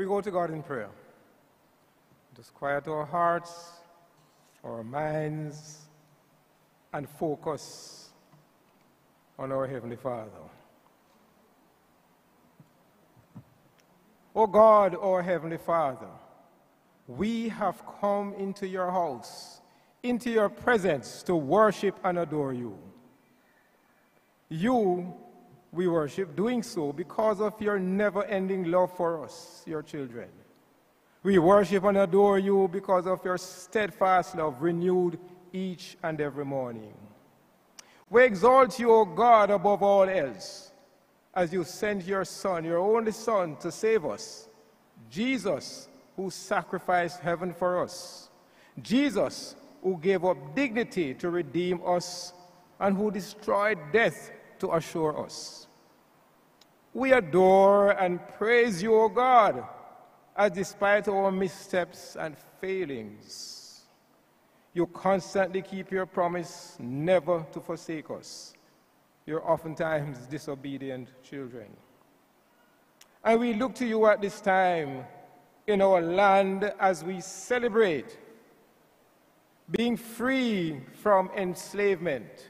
We go to God in prayer. Just quiet our hearts, our minds, and focus on our Heavenly Father. O God, our Heavenly Father, we have come into your house, into your presence to worship and adore you. You we worship, doing so because of your never ending love for us, your children. We worship and adore you because of your steadfast love renewed each and every morning. We exalt you, O God, above all else, as you sent your Son, your only Son, to save us. Jesus, who sacrificed heaven for us. Jesus, who gave up dignity to redeem us and who destroyed death to assure us. We adore and praise you, O God, as despite our missteps and failings, you constantly keep your promise never to forsake us, your oftentimes disobedient children. And we look to you at this time in our land as we celebrate being free from enslavement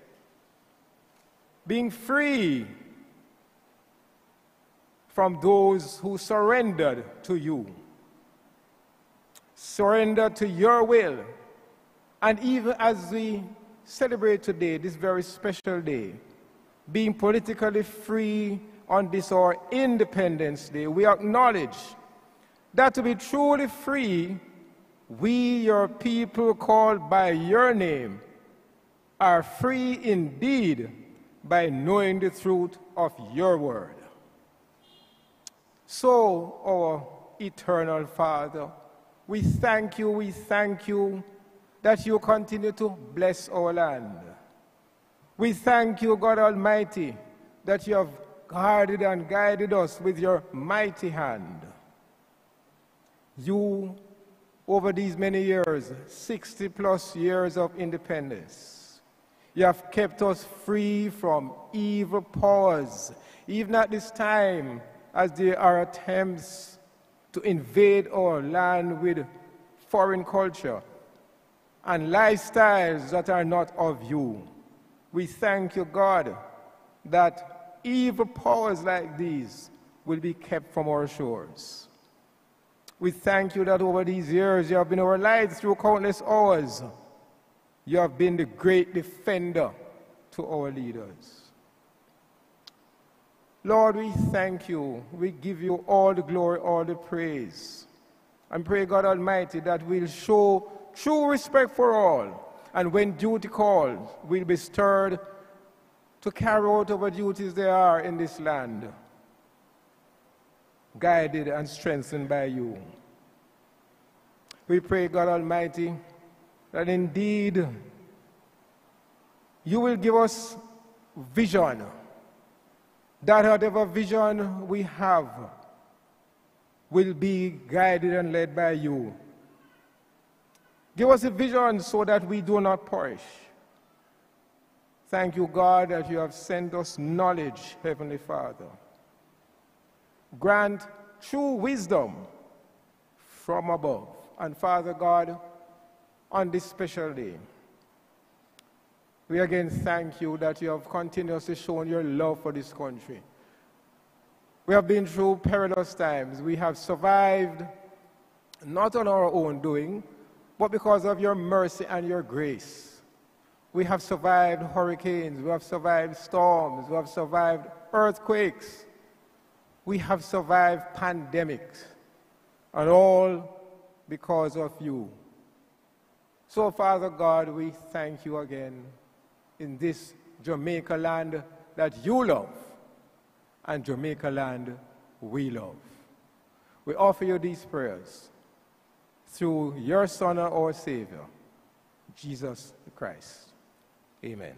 being free from those who surrendered to you, surrendered to your will. And even as we celebrate today, this very special day, being politically free on this our Independence Day, we acknowledge that to be truly free, we, your people called by your name, are free indeed by knowing the truth of your word. So, our eternal Father, we thank you, we thank you that you continue to bless our land. We thank you, God Almighty, that you have guarded and guided us with your mighty hand. You, over these many years, 60 plus years of independence, you have kept us free from evil powers, even at this time, as there are attempts to invade our land with foreign culture and lifestyles that are not of you. We thank you, God, that evil powers like these will be kept from our shores. We thank you that over these years you have been our light through countless hours you have been the great defender to our leaders. Lord, we thank you. We give you all the glory, all the praise. And pray, God Almighty, that we'll show true respect for all. And when duty calls, we'll be stirred to carry out our duties there are in this land, guided and strengthened by you. We pray, God Almighty, that indeed you will give us vision, that whatever vision we have will be guided and led by you. Give us a vision so that we do not perish. Thank you, God, that you have sent us knowledge, Heavenly Father. Grant true wisdom from above. And Father God, on this special day. We again thank you that you have continuously shown your love for this country. We have been through perilous times. We have survived not on our own doing, but because of your mercy and your grace. We have survived hurricanes, we have survived storms, we have survived earthquakes, we have survived pandemics, and all because of you. So, Father God, we thank you again in this Jamaica land that you love and Jamaica land we love. We offer you these prayers through your Son, our Savior, Jesus Christ. Amen.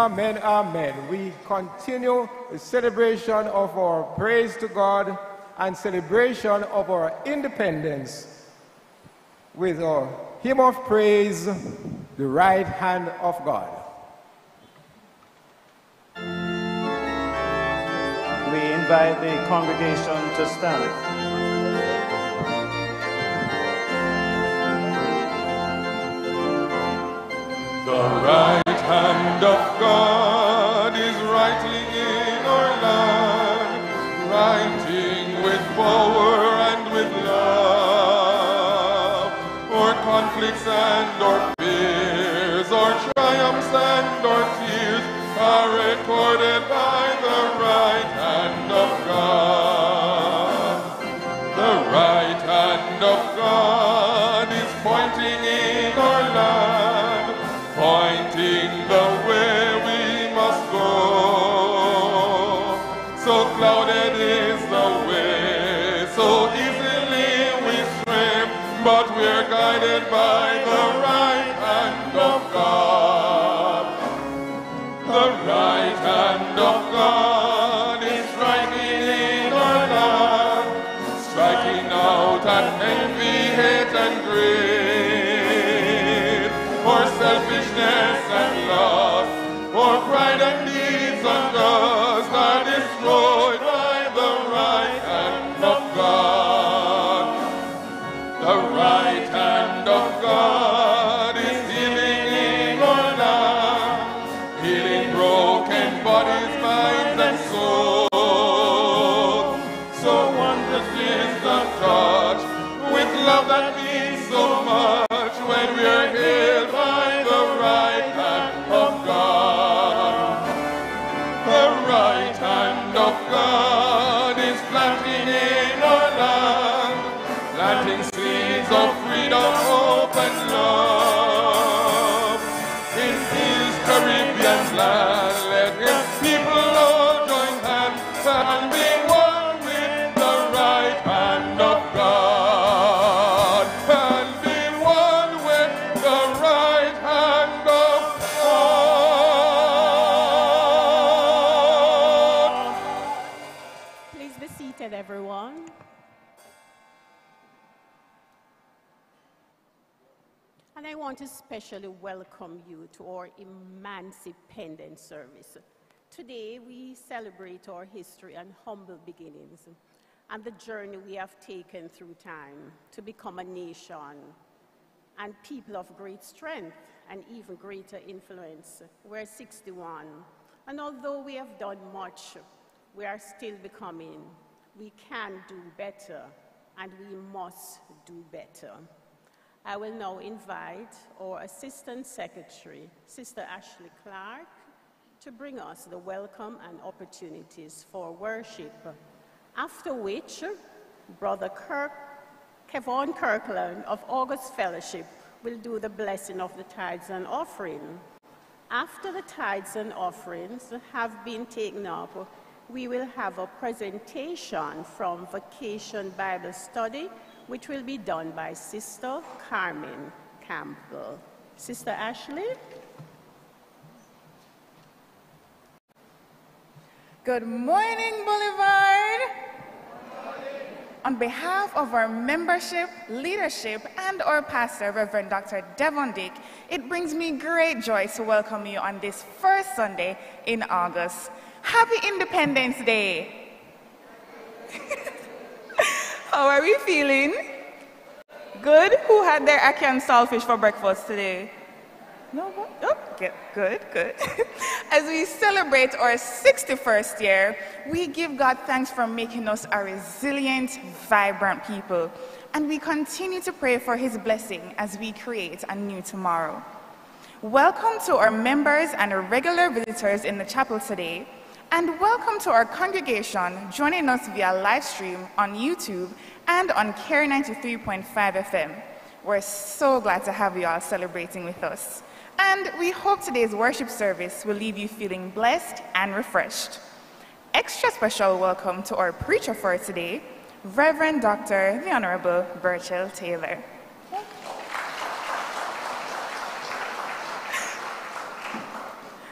Amen, amen. We continue the celebration of our praise to God and celebration of our independence with our hymn of praise, the right hand of God. We invite the congregation to stand. The right hand of God is rightly in our land, writing with power and with love, or conflicts and or fears, or triumphs and or tears are recorded by the right hand guided by the right hand of God. The right hand of God is striking in our land, striking out at envy, hate, and greed, want to especially welcome you to our Emancipendence service. Today, we celebrate our history and humble beginnings and the journey we have taken through time to become a nation and people of great strength and even greater influence. We're 61. And although we have done much, we are still becoming. We can do better, and we must do better. I will now invite our Assistant Secretary, Sister Ashley Clark, to bring us the welcome and opportunities for worship. After which, Brother Kirk, Kevon Kirkland of August Fellowship will do the blessing of the tithes and offering. After the tithes and offerings have been taken up, we will have a presentation from Vacation Bible Study, which will be done by Sister Carmen Campbell. Sister Ashley? Good morning, Boulevard. On behalf of our membership, leadership, and our pastor, Reverend Dr. Devon Dick, it brings me great joy to welcome you on this first Sunday in August. Happy Independence Day! How are we feeling? Good? Who had their ackee and saltfish for breakfast today? No one? Oh, good, good, good. As we celebrate our 61st year, we give God thanks for making us a resilient, vibrant people. And we continue to pray for His blessing as we create a new tomorrow. Welcome to our members and regular visitors in the chapel today. And welcome to our congregation joining us via live stream on YouTube and on Care 93.5 FM. We're so glad to have you all celebrating with us. And we hope today's worship service will leave you feeling blessed and refreshed. Extra special welcome to our preacher for today, Reverend Dr. the Honorable Burchell Taylor.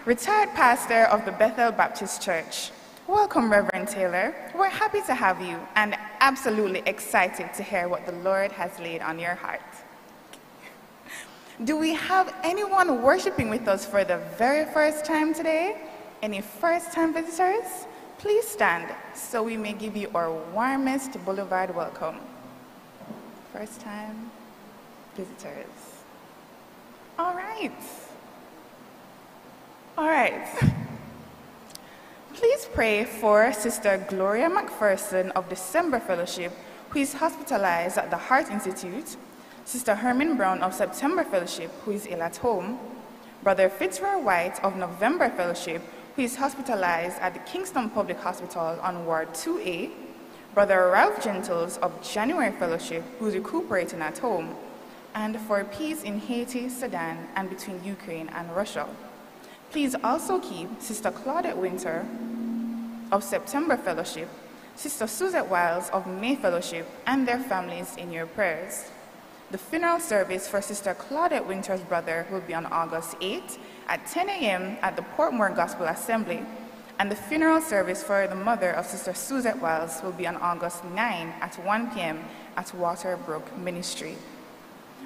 Retired pastor of the Bethel Baptist Church. Welcome, Reverend Taylor. We're happy to have you and absolutely excited to hear what the Lord has laid on your heart. Do we have anyone worshiping with us for the very first time today? Any first time visitors? Please stand so we may give you our warmest boulevard welcome. First time visitors. All right. All right. Please pray for Sister Gloria McPherson of December Fellowship, who is hospitalized at the Heart Institute, Sister Herman Brown of September Fellowship, who is ill at home, Brother Fitzroy White of November Fellowship, who is hospitalized at the Kingston Public Hospital on Ward 2A, Brother Ralph Gentles of January Fellowship, who is recuperating at home, and for peace in Haiti, Sudan, and between Ukraine and Russia. Please also keep Sister Claudette Winter of September Fellowship, Sister Suzette Wiles of May Fellowship, and their families in your prayers. The funeral service for Sister Claudette Winter's brother will be on August 8th at 10 a.m. at the Portmore Gospel Assembly, and the funeral service for the mother of Sister Suzette Wiles will be on August 9 at 1 p.m. at Waterbrook Ministry.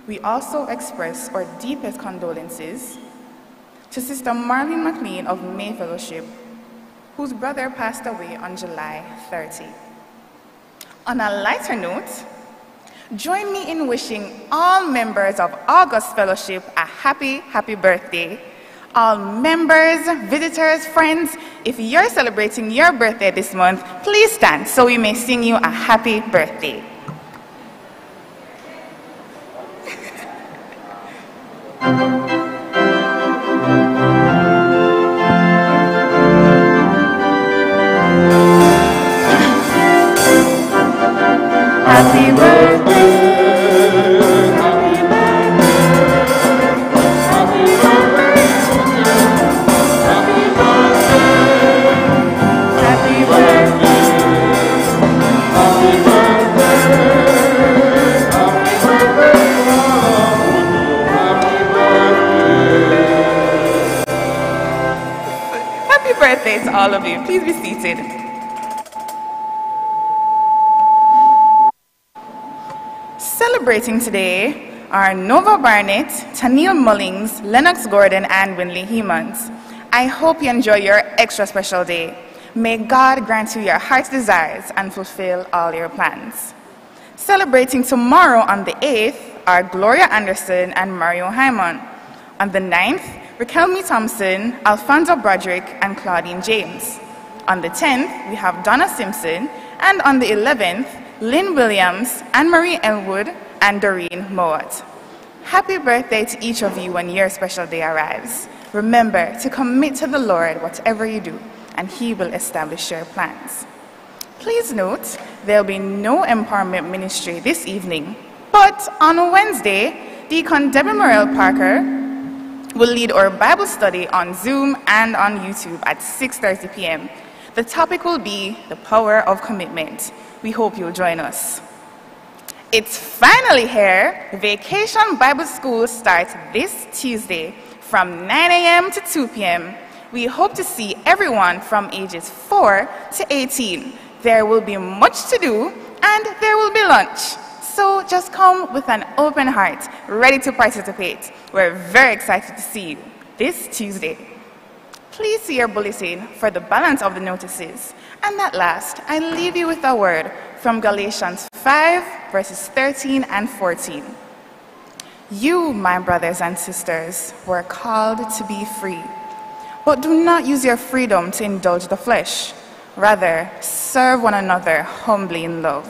We also express our deepest condolences to Sister Marlene McLean of May Fellowship, whose brother passed away on July 30. On a lighter note, join me in wishing all members of August Fellowship a happy, happy birthday. All members, visitors, friends, if you're celebrating your birthday this month, please stand so we may sing you a happy birthday. Celebrating today are Nova Barnett, Tennille Mullings, Lennox Gordon, and Winley Hemans. I hope you enjoy your extra special day. May God grant you your heart's desires and fulfill all your plans. Celebrating tomorrow on the 8th are Gloria Anderson and Mario Hyman. On the 9th, Raquelme Thompson, Alfonso Broderick, and Claudine James. On the 10th, we have Donna Simpson, and on the 11th, Lynn Williams, Anne-Marie Elwood, and Doreen Mowat. Happy birthday to each of you when your special day arrives. Remember to commit to the Lord whatever you do, and He will establish your plans. Please note, there will be no empowerment ministry this evening, but on Wednesday, Deacon Debbie Morel Parker will lead our Bible study on Zoom and on YouTube at 6.30 p.m. The topic will be the power of commitment. We hope you'll join us. It's finally here. Vacation Bible School starts this Tuesday from 9 a.m. to 2 p.m. We hope to see everyone from ages 4 to 18. There will be much to do and there will be lunch. So just come with an open heart, ready to participate. We're very excited to see you this Tuesday. Please see your bulletin for the balance of the notices. And at last, I leave you with a word from Galatians 5, verses 13 and 14. You, my brothers and sisters, were called to be free. But do not use your freedom to indulge the flesh. Rather, serve one another humbly in love.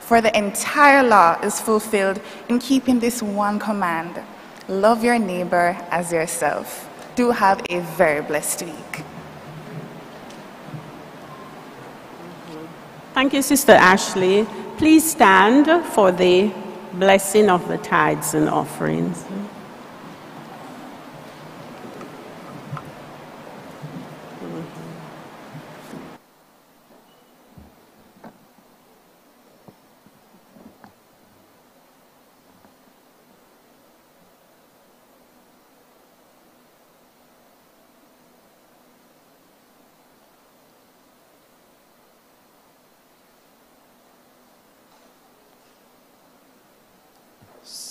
For the entire law is fulfilled in keeping this one command love your neighbor as yourself. Do have a very blessed week. Thank you, Sister Ashley. Please stand for the blessing of the tithes and offerings.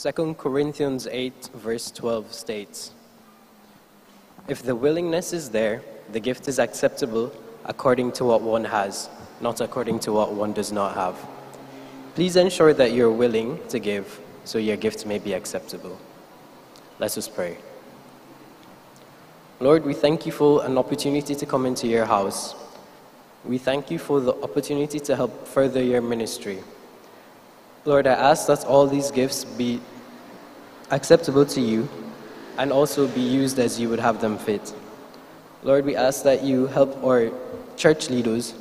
Second Corinthians 8, verse 12 states If the willingness is there, the gift is acceptable according to what one has, not according to what one does not have. Please ensure that you're willing to give so your gift may be acceptable. Let us pray. Lord, we thank you for an opportunity to come into your house. We thank you for the opportunity to help further your ministry. Lord, I ask that all these gifts be acceptable to you and also be used as you would have them fit. Lord, we ask that you help our church leaders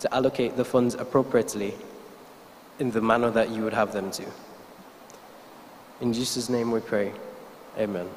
to allocate the funds appropriately in the manner that you would have them to. In Jesus' name we pray. Amen.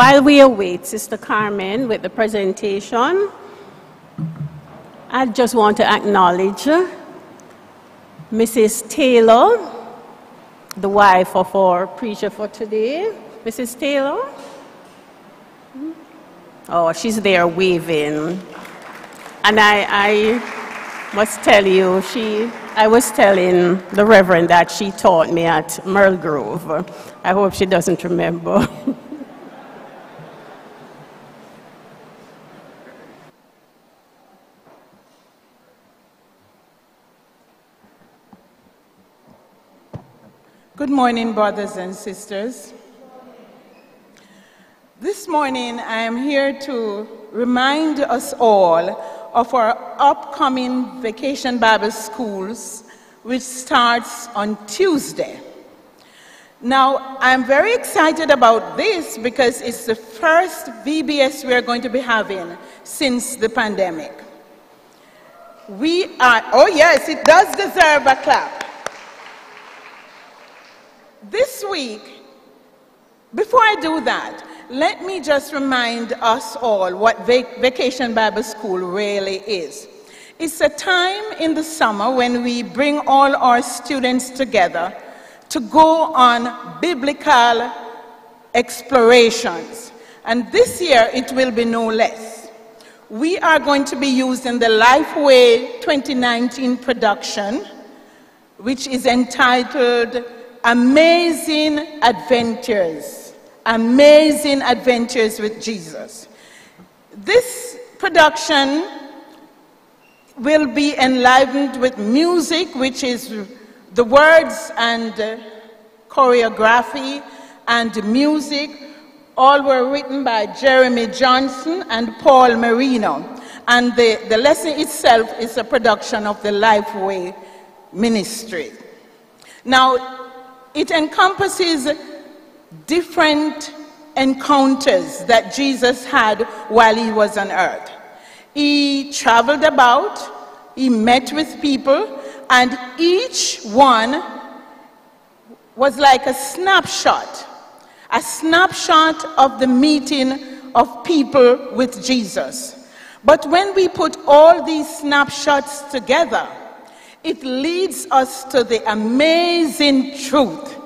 While we await Sister Carmen with the presentation, I just want to acknowledge Mrs. Taylor, the wife of our preacher for today. Mrs. Taylor? Oh, she's there waving. And I, I must tell you, she, I was telling the Reverend that she taught me at Merl Grove. I hope she doesn't remember. morning, brothers and sisters. This morning, I am here to remind us all of our upcoming Vacation Bible Schools, which starts on Tuesday. Now, I'm very excited about this because it's the first VBS we are going to be having since the pandemic. We are, oh yes, it does deserve a clap. This week, before I do that, let me just remind us all what Vac Vacation Bible School really is. It's a time in the summer when we bring all our students together to go on biblical explorations. And this year it will be no less. We are going to be using the Lifeway 2019 production, which is entitled amazing adventures, amazing adventures with Jesus. This production will be enlivened with music, which is the words and uh, choreography and music. All were written by Jeremy Johnson and Paul Marino. And the, the lesson itself is a production of the Lifeway Ministry. Now, it encompasses different encounters that Jesus had while he was on earth. He traveled about, he met with people, and each one was like a snapshot, a snapshot of the meeting of people with Jesus. But when we put all these snapshots together, it leads us to the amazing truth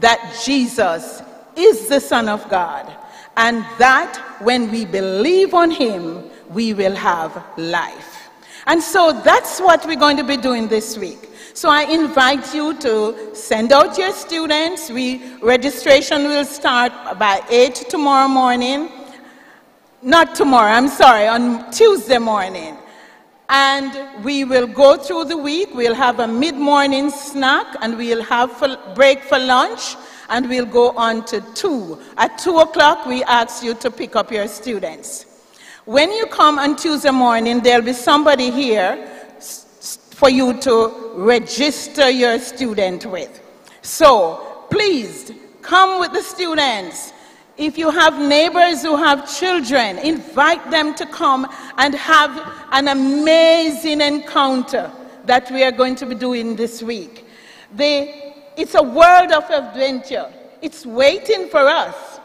that Jesus is the Son of God, and that when we believe on Him, we will have life. And so that's what we're going to be doing this week. So I invite you to send out your students. We, registration will start by 8 tomorrow morning. Not tomorrow, I'm sorry, on Tuesday morning. And we will go through the week. We'll have a mid-morning snack and we'll have for break for lunch and we'll go on to 2. At 2 o'clock, we ask you to pick up your students. When you come on Tuesday morning, there'll be somebody here for you to register your student with. So please come with the students. If you have neighbors who have children, invite them to come and have an amazing encounter that we are going to be doing this week. It's a world of adventure. It's waiting for us.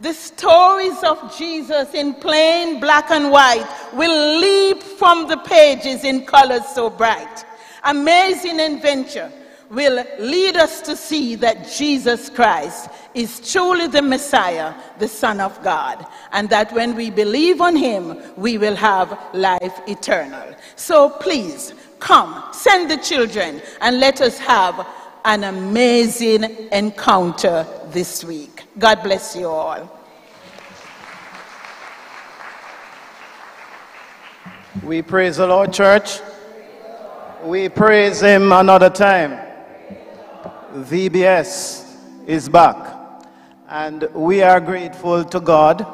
The stories of Jesus in plain black and white will leap from the pages in colors so bright. Amazing adventure will lead us to see that Jesus Christ is truly the Messiah, the Son of God, and that when we believe on him, we will have life eternal. So please, come, send the children, and let us have an amazing encounter this week. God bless you all. We praise the Lord, church. We praise Him another time. VBS is back. And we are grateful to God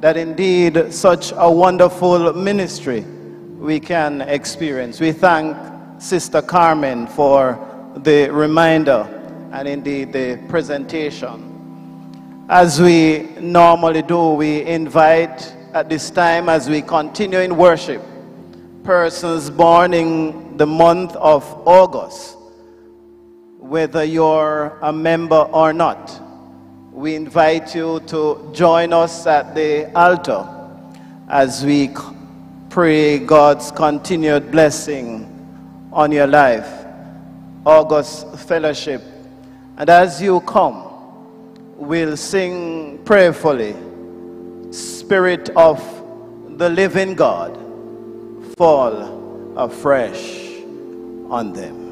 that indeed such a wonderful ministry we can experience. We thank Sister Carmen for the reminder and indeed the presentation. As we normally do, we invite at this time as we continue in worship persons born in the month of August, whether you're a member or not we invite you to join us at the altar as we pray God's continued blessing on your life. August Fellowship. And as you come, we'll sing prayerfully, Spirit of the living God, fall afresh on them.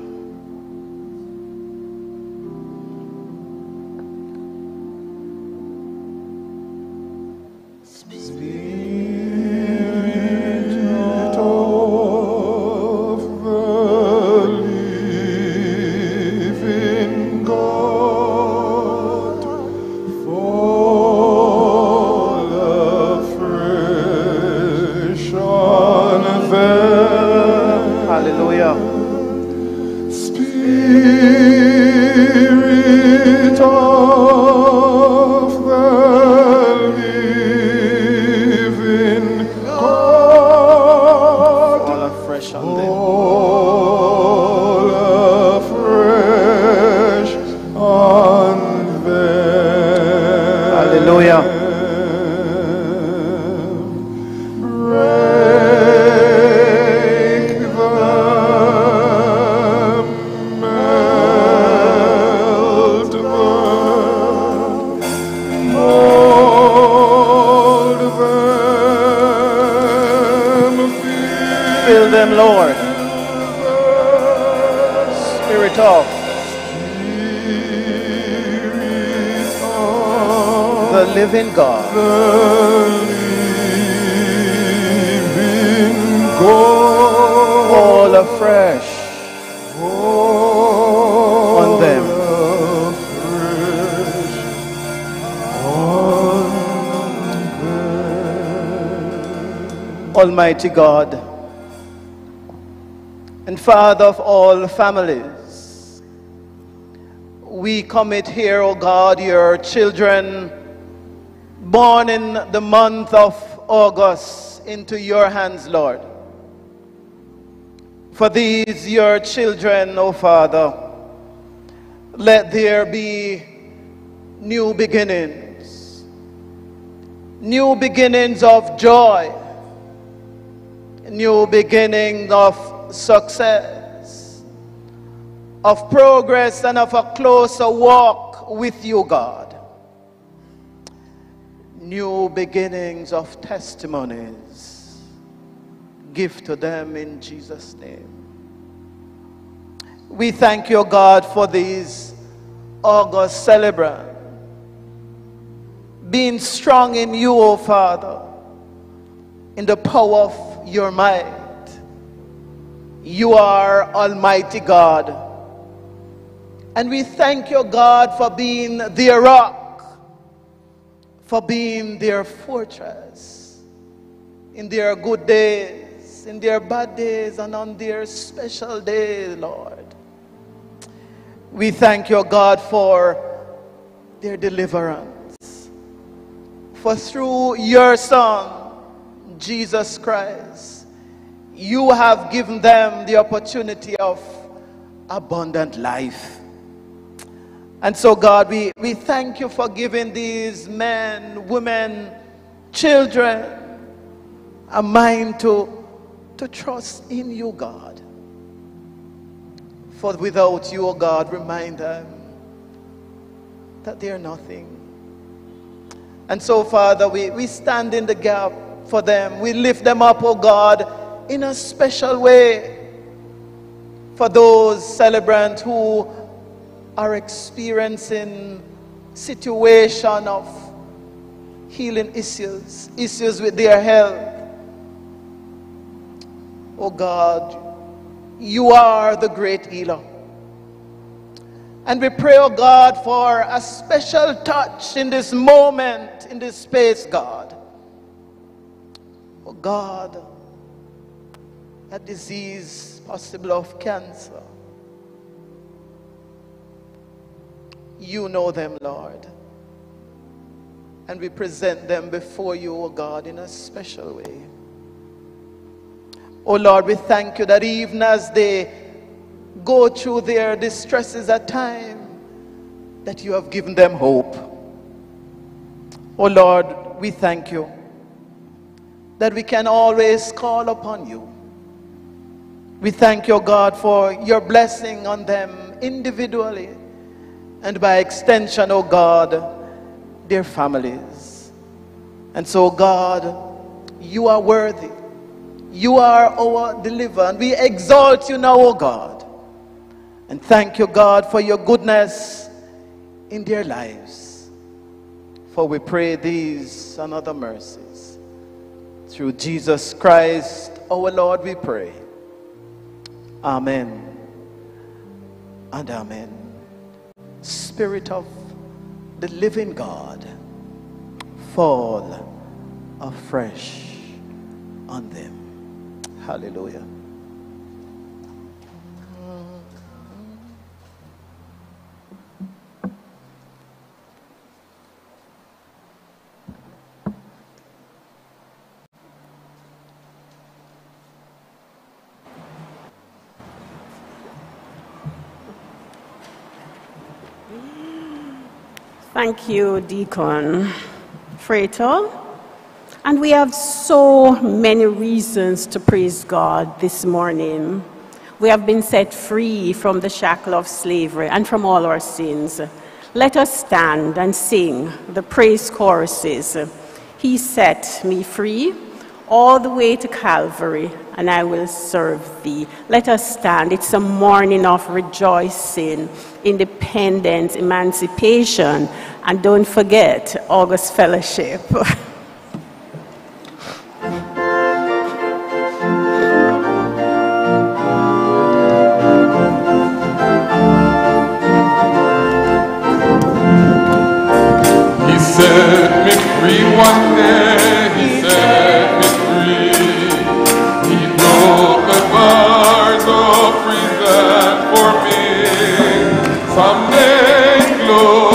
Almighty God and Father of all families, we commit here, O God, your children born in the month of August into your hands, Lord. For these, your children, O Father, let there be new beginnings, new beginnings of joy, new beginning of success, of progress, and of a closer walk with you, God. New beginnings of testimonies. Give to them in Jesus' name. We thank you, God, for these August celebrants. Being strong in you, O Father, in the power of your might. You are Almighty God. And we thank you, God, for being their rock, for being their fortress in their good days, in their bad days, and on their special days, Lord. We thank you, God, for their deliverance. For through your Son, Jesus Christ, you have given them the opportunity of abundant life. And so, God, we, we thank you for giving these men, women, children a mind to, to trust in you, God. For without you, O God, remind them that they are nothing. And so, Father, we, we stand in the gap for them. We lift them up, oh God, in a special way for those celebrants who are experiencing situation of healing issues, issues with their health. Oh God, you are the great healer. And we pray, oh God, for a special touch in this moment, in this space, God. Oh God, a disease possible of cancer. You know them, Lord. And we present them before you, O God, in a special way. Oh Lord, we thank you that even as they go through their distresses at time, that you have given them hope. Oh Lord, we thank you that we can always call upon you. We thank you, God, for your blessing on them individually and by extension, oh God, their families. And so, God, you are worthy. You are our deliverer, and we exalt you now, oh God. And thank you, God, for your goodness in their lives. For we pray these and other mercies. Through Jesus Christ, our Lord, we pray. Amen and amen. Spirit of the living God, fall afresh on them. Hallelujah. Thank you, Deacon Freito. And we have so many reasons to praise God this morning. We have been set free from the shackle of slavery and from all our sins. Let us stand and sing the praise choruses. He set me free all the way to Calvary, and I will serve thee. Let us stand. It's a morning of rejoicing, independence, emancipation, and don't forget August Fellowship. Set me free one day. Fan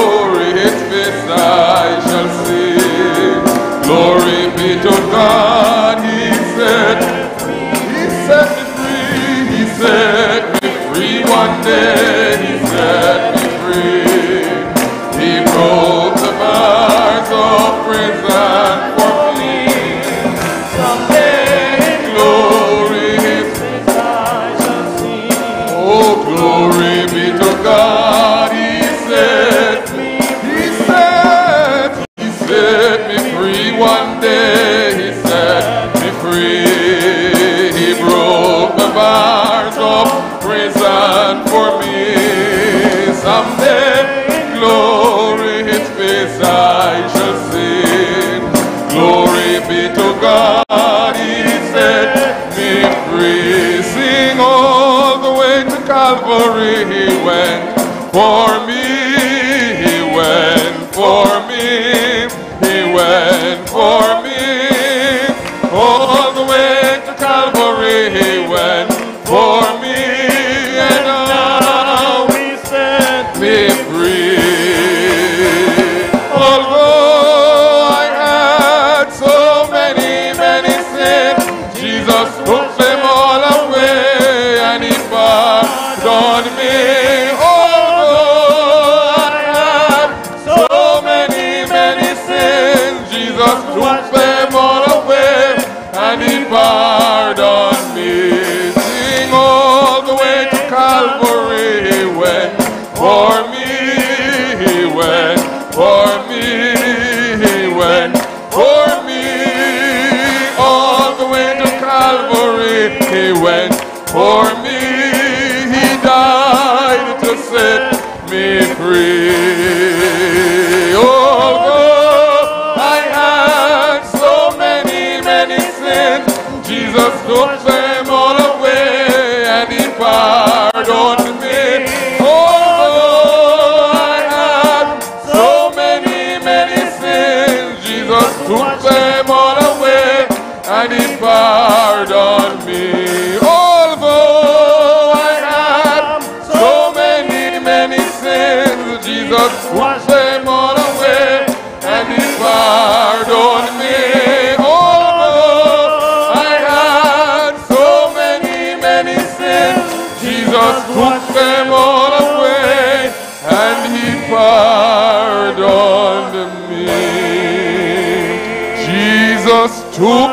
took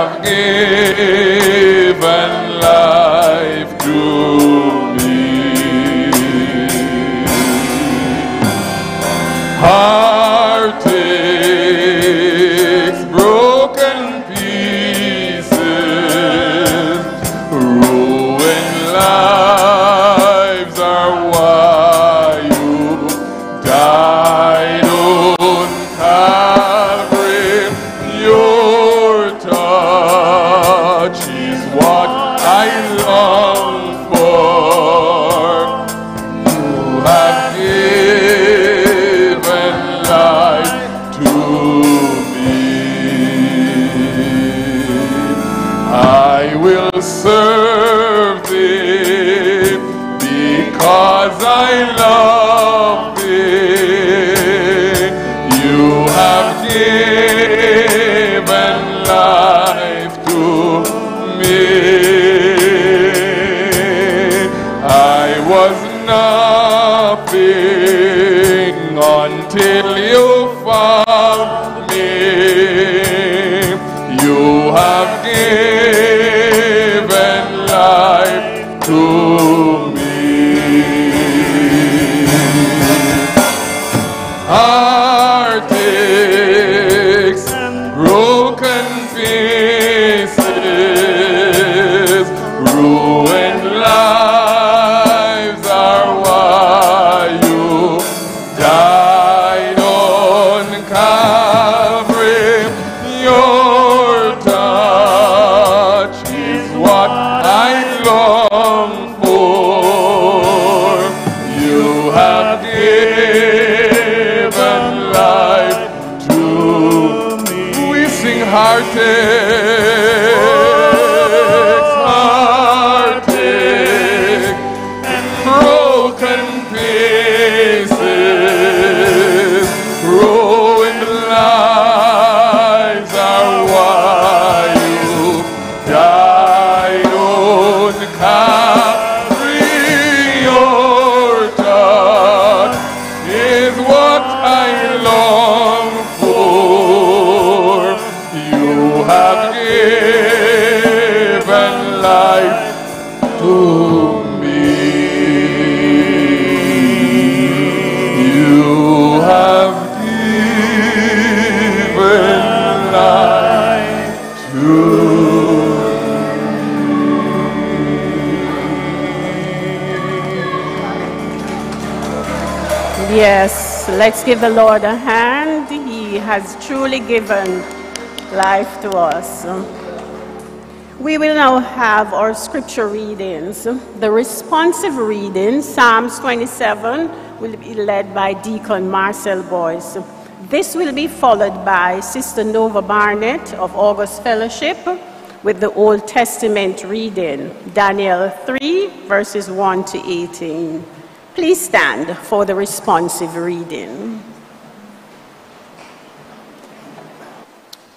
You let's give the Lord a hand. He has truly given life to us. We will now have our scripture readings. The responsive reading, Psalms 27, will be led by Deacon Marcel Boyce. This will be followed by Sister Nova Barnett of August Fellowship with the Old Testament reading, Daniel 3, verses 1 to 18. Please stand for the responsive reading.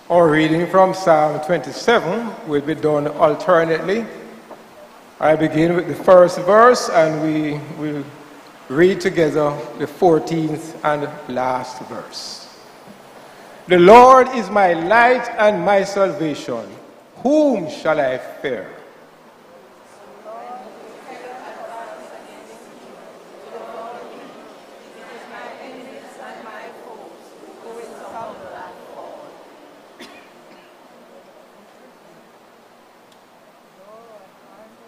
Our reading from Psalm 27 will be done alternately. I begin with the first verse and we will read together the 14th and last verse. The Lord is my light and my salvation. Whom shall I fear?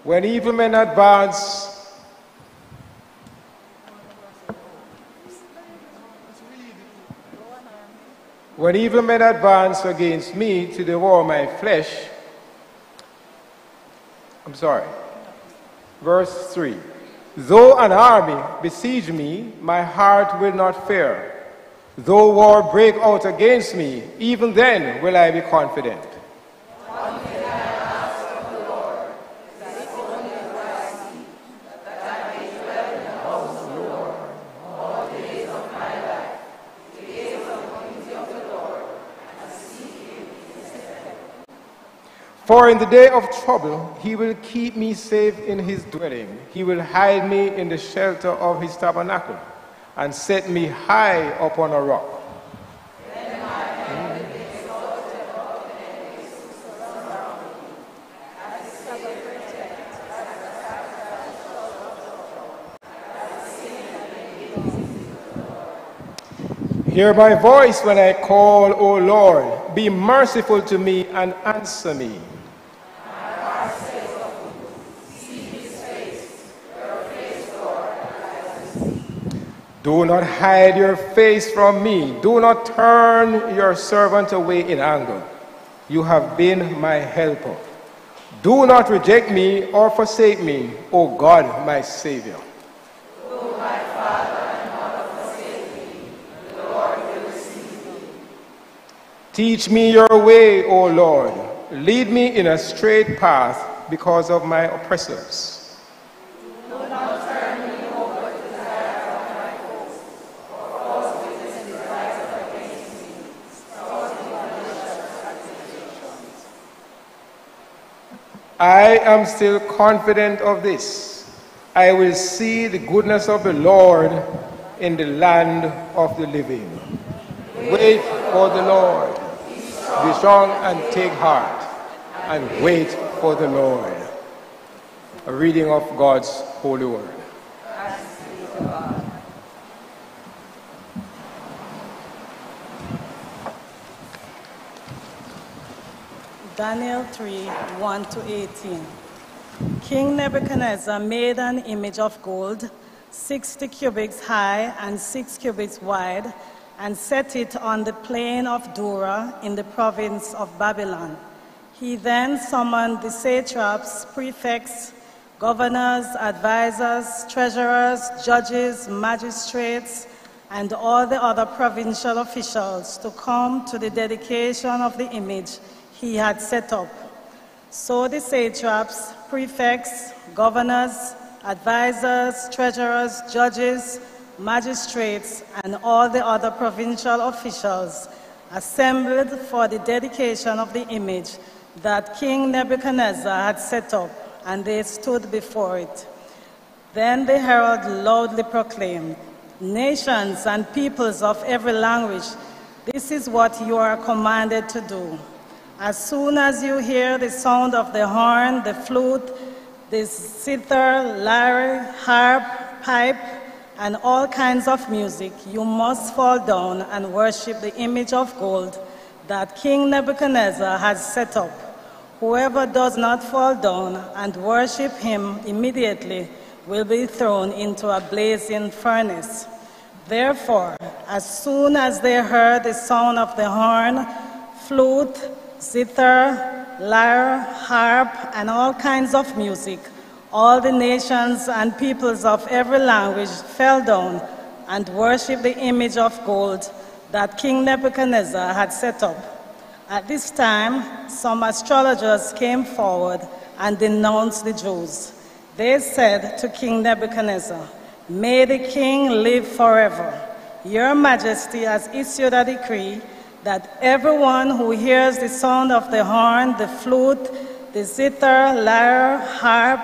When evil men advance, when evil men advance against me to devour my flesh, I'm sorry. Verse 3 Though an army besiege me, my heart will not fear. Though war break out against me, even then will I be confident. For in the day of trouble, he will keep me safe in his dwelling. He will hide me in the shelter of his tabernacle and set me high upon a rock. Hear my voice when I call, O Lord. Be merciful to me and answer me. Do not hide your face from me. Do not turn your servant away in anger. You have been my helper. Do not reject me or forsake me, O God, my Savior. Teach me your way, O Lord. Lead me in a straight path because of my oppressors. I am still confident of this. I will see the goodness of the Lord in the land of the living. Wait for the Lord. Be strong and take heart, and wait for the Lord. A reading of God's holy word. Daniel 3 1 to 18. King Nebuchadnezzar made an image of gold, 60 cubits high and 6 cubits wide, and set it on the plain of Dura in the province of Babylon. He then summoned the satraps, prefects, governors, advisors, treasurers, judges, magistrates, and all the other provincial officials to come to the dedication of the image he had set up. So the satraps, prefects, governors, advisors, treasurers, judges, magistrates, and all the other provincial officials assembled for the dedication of the image that King Nebuchadnezzar had set up, and they stood before it. Then the herald loudly proclaimed, Nations and peoples of every language, this is what you are commanded to do. As soon as you hear the sound of the horn, the flute, the zither, lyre, harp, pipe, and all kinds of music, you must fall down and worship the image of gold that King Nebuchadnezzar has set up. Whoever does not fall down and worship him immediately will be thrown into a blazing furnace. Therefore, as soon as they heard the sound of the horn, flute, zither, lyre, harp, and all kinds of music, all the nations and peoples of every language fell down and worshiped the image of gold that King Nebuchadnezzar had set up. At this time, some astrologers came forward and denounced the Jews. They said to King Nebuchadnezzar, May the king live forever. Your majesty has issued a decree that everyone who hears the sound of the horn, the flute, the zither, lyre, harp,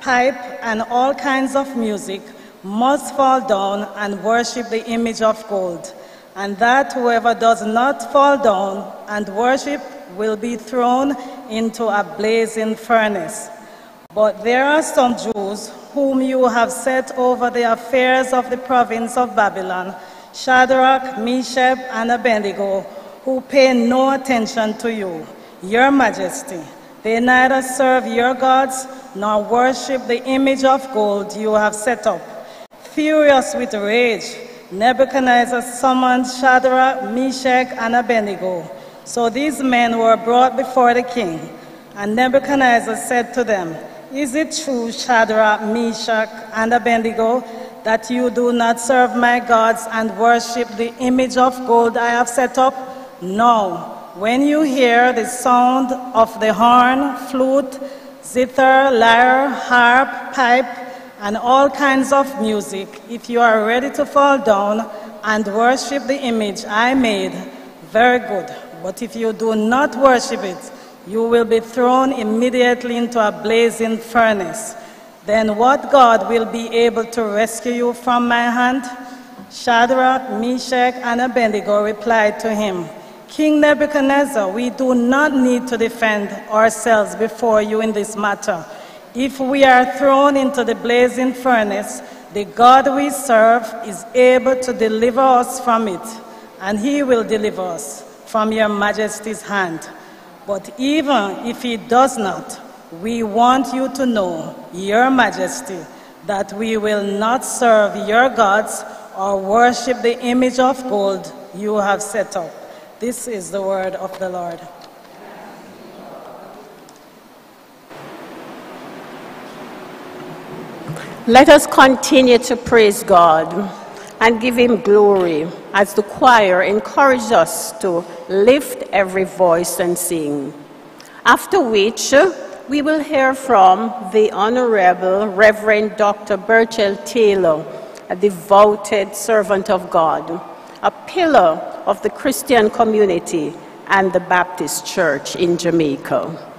pipe, and all kinds of music must fall down and worship the image of gold, and that whoever does not fall down and worship will be thrown into a blazing furnace. But there are some Jews whom you have set over the affairs of the province of Babylon, Shadrach, Meshach, and Abednego, who pay no attention to you, your majesty, They neither serve your gods nor worship the image of gold you have set up. Furious with rage, Nebuchadnezzar summoned Shadrach, Meshach, and Abednego. So these men were brought before the king. And Nebuchadnezzar said to them, Is it true, Shadrach, Meshach, and Abednego, that you do not serve my gods and worship the image of gold I have set up? No. When you hear the sound of the horn, flute, zither, lyre, harp, pipe, and all kinds of music, if you are ready to fall down and worship the image I made, very good. But if you do not worship it, you will be thrown immediately into a blazing furnace. Then what God will be able to rescue you from my hand? Shadrach, Meshach, and Abednego replied to him, King Nebuchadnezzar, we do not need to defend ourselves before you in this matter. If we are thrown into the blazing furnace, the God we serve is able to deliver us from it, and he will deliver us from your majesty's hand. But even if he does not, we want you to know, your majesty, that we will not serve your gods or worship the image of gold you have set up. This is the word of the Lord. Let us continue to praise God and give Him glory as the choir encourages us to lift every voice and sing. After which, we will hear from the Honorable Reverend Dr. Burchell Taylor, a devoted servant of God, a pillar of the Christian community and the Baptist Church in Jamaica.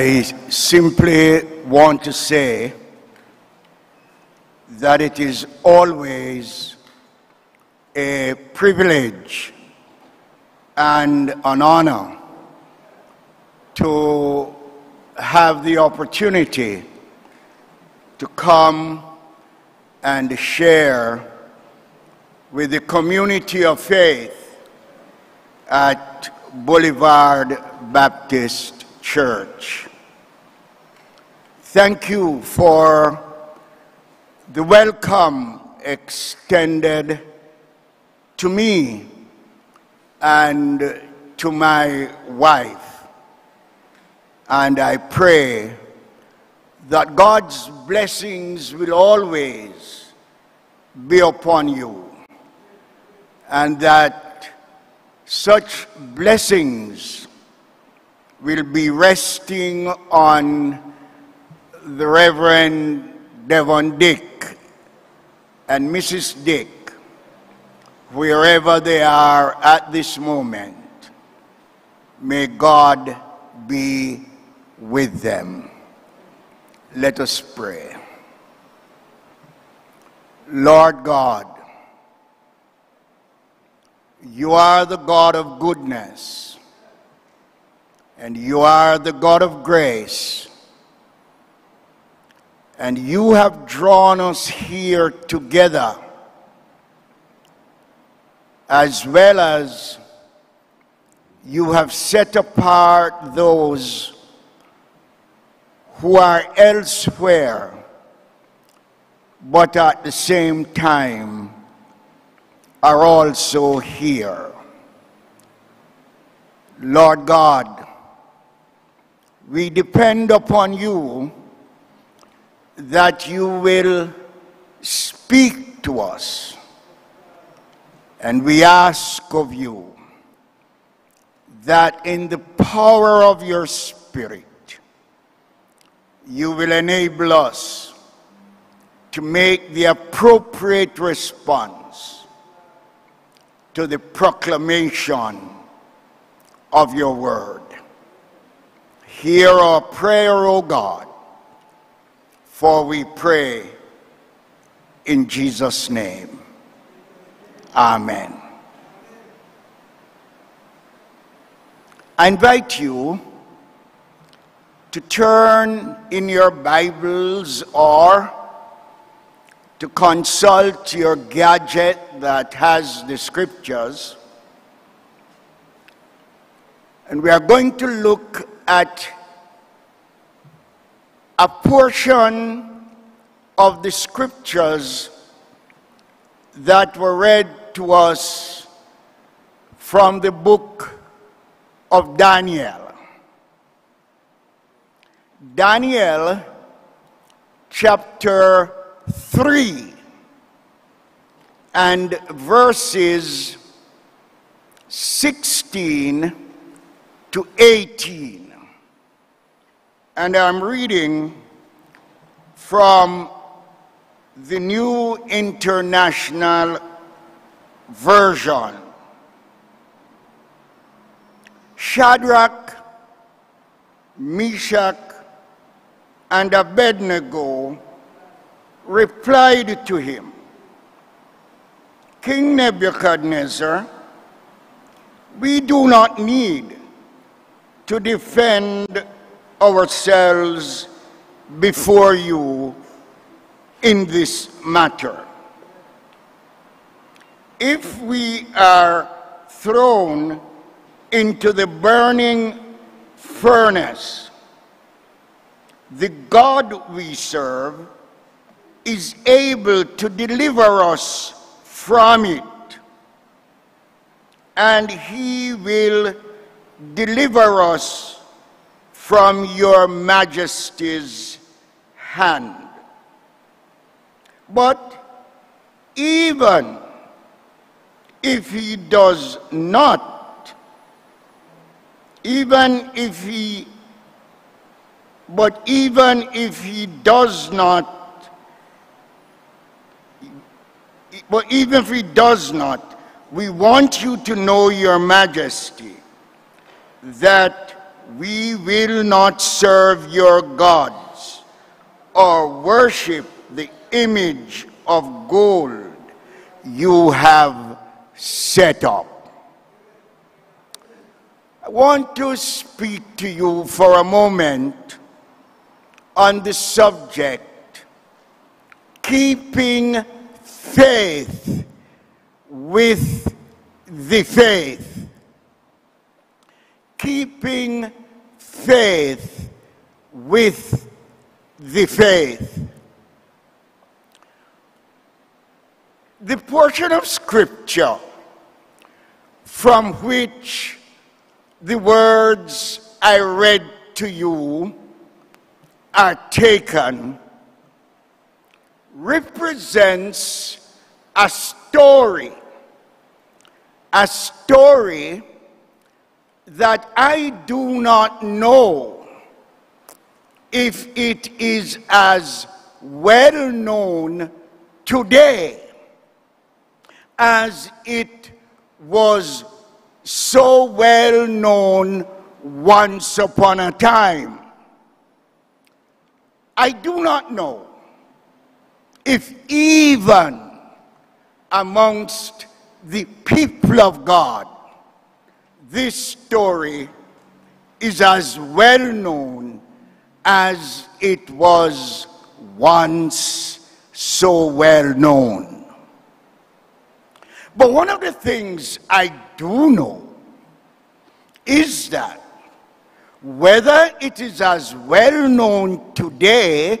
I simply want to say that it is always a privilege and an honor to have the opportunity to come and share with the community of faith at Boulevard Baptist Church. Thank you for the welcome extended to me and to my wife. And I pray that God's blessings will always be upon you and that such blessings will be resting on the Reverend Devon Dick and Mrs. Dick, wherever they are at this moment. May God be with them. Let us pray. Lord God, you are the God of goodness, and you are the God of grace, and you have drawn us here together, as well as you have set apart those who are elsewhere, but at the same time are also here. Lord God, we depend upon you that you will speak to us. And we ask of you that in the power of your Spirit, you will enable us to make the appropriate response to the proclamation of your word. Hear our prayer, O God, for we pray in Jesus' name. Amen. I invite you to turn in your Bibles or to consult your gadget that has the scriptures. And we are going to look at a portion of the scriptures that were read to us from the book of Daniel. Daniel chapter 3 and verses 16 to 18. And I'm reading from the New International Version. Shadrach, Meshach, and Abednego replied to him, King Nebuchadnezzar, we do not need to defend ourselves before you in this matter. If we are thrown into the burning furnace, the God we serve is able to deliver us from it. And he will deliver us from your majesty's hand. But even if he does not, even if he but even if he does not, but even if he does not, we want you to know, Your Majesty, that we will not serve your gods or worship the image of gold you have set up. I want to speak to you for a moment on the subject keeping faith with the faith. Keeping faith with the faith. The portion of scripture from which the words I read to you are taken represents a story, a story that I do not know if it is as well known today as it was so well known once upon a time. I do not know if even amongst the people of God, this story is as well known as it was once so well known. But one of the things I do know is that whether it is as well known today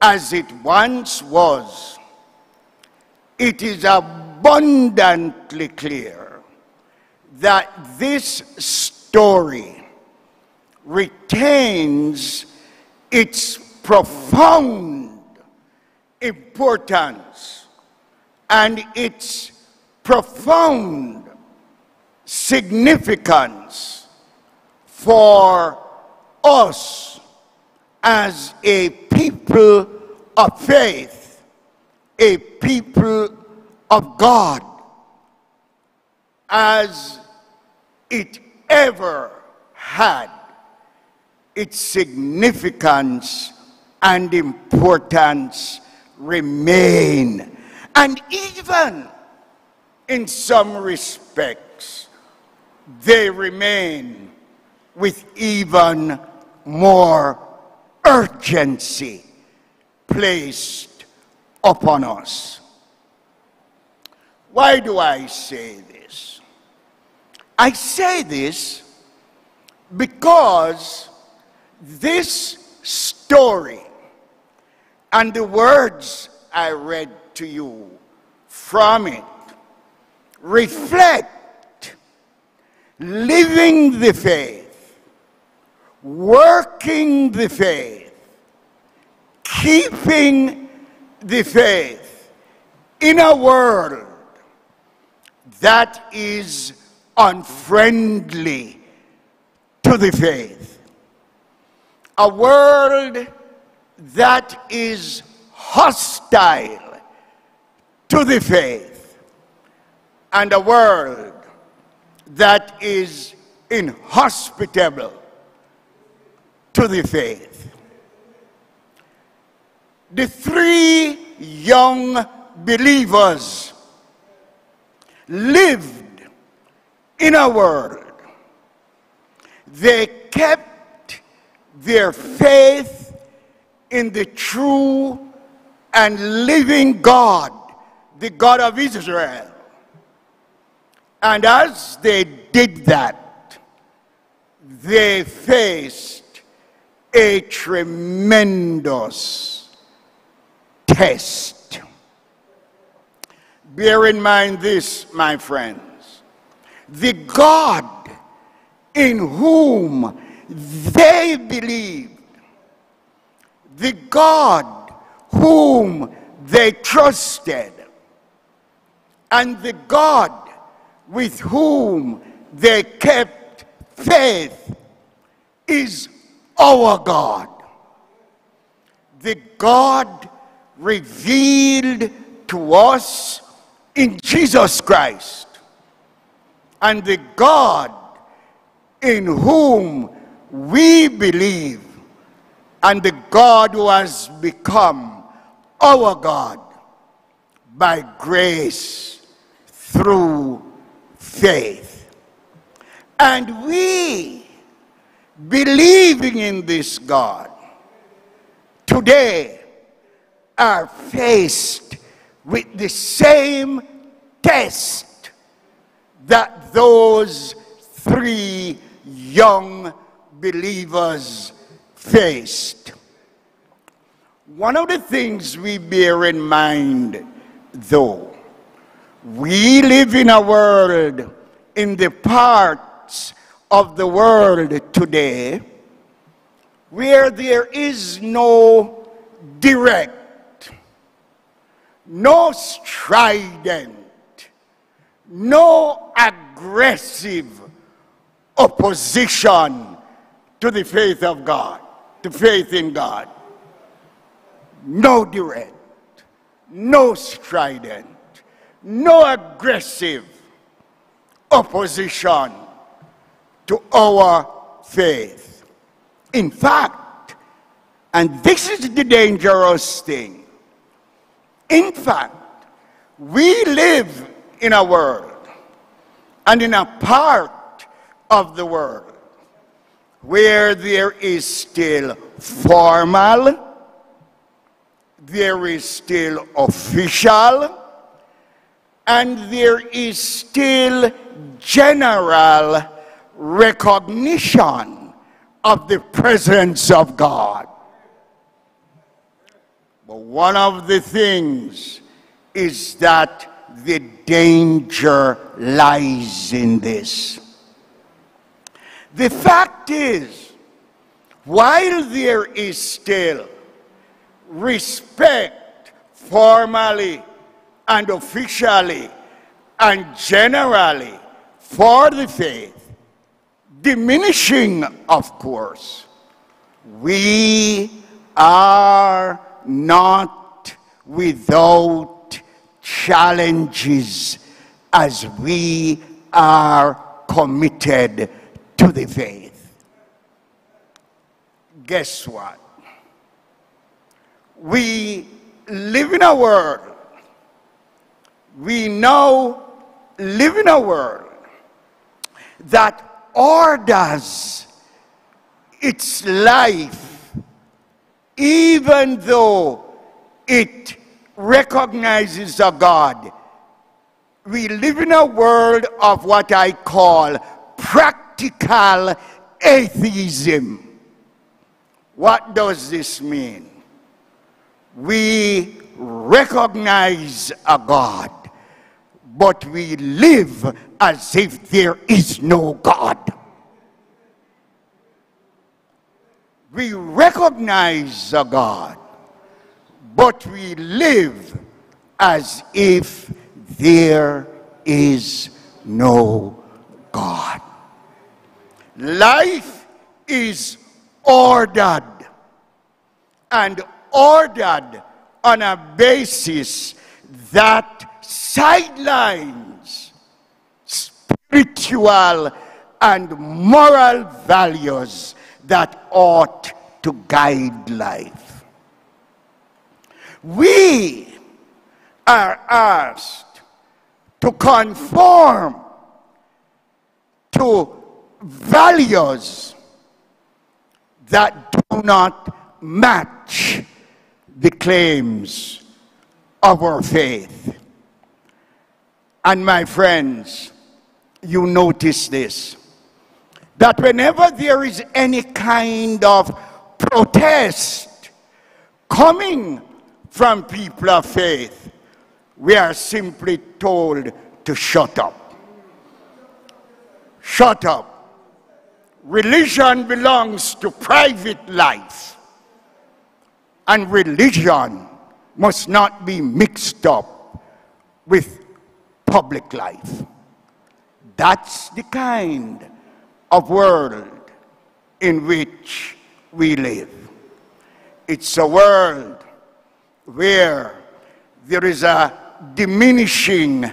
as it once was, it is abundantly clear that this story retains its profound importance and its profound significance for us as a people of faith, a people of God, as it ever had its significance and importance remain. And even in some respects, they remain with even more urgency placed upon us. Why do I say this? I say this because this story and the words I read to you from it reflect living the faith, working the faith, keeping the faith in a world that is unfriendly to the faith. A world that is hostile to the faith. And a world that is inhospitable to the faith. The three young believers lived in a world. They kept their faith in the true and living God, the God of Israel. And as they did that, they faced a tremendous test. Bear in mind this, my friends. The God in whom they believed, the God whom they trusted, and the God with whom they kept faith is our God. The God revealed to us in Jesus Christ. And the God in whom we believe, and the God who has become our God by grace through faith. And we, believing in this God, today are faced with the same test that those three young believers faced. One of the things we bear in mind, though, we live in a world, in the parts of the world today, where there is no direct, no strident, no aggressive opposition to the faith of God, to faith in God. No direct, no strident, no aggressive opposition to our faith. In fact, and this is the dangerous thing, in fact, we live in a world and in a part of the world where there is still formal, there is still official, and there is still general recognition of the presence of God. But one of the things is that the danger lies in this. The fact is, while there is still respect formally and officially and generally for the faith, diminishing, of course, we are not without challenges as we are committed to the faith. Guess what? We live in a world, we now live in a world that orders its life even though it recognizes a God. We live in a world of what I call practical atheism. What does this mean? We recognize a God, but we live as if there is no God. We recognize a God, but we live as if there is no God. Life is ordered and ordered on a basis that sidelines spiritual and moral values that ought to guide life. We are asked to conform to values that do not match the claims of our faith. And my friends, you notice this that whenever there is any kind of protest coming from people of faith, we are simply told to shut up. Shut up. Religion belongs to private life, and religion must not be mixed up with public life. That's the kind of world in which we live. It's a world where there is a diminishing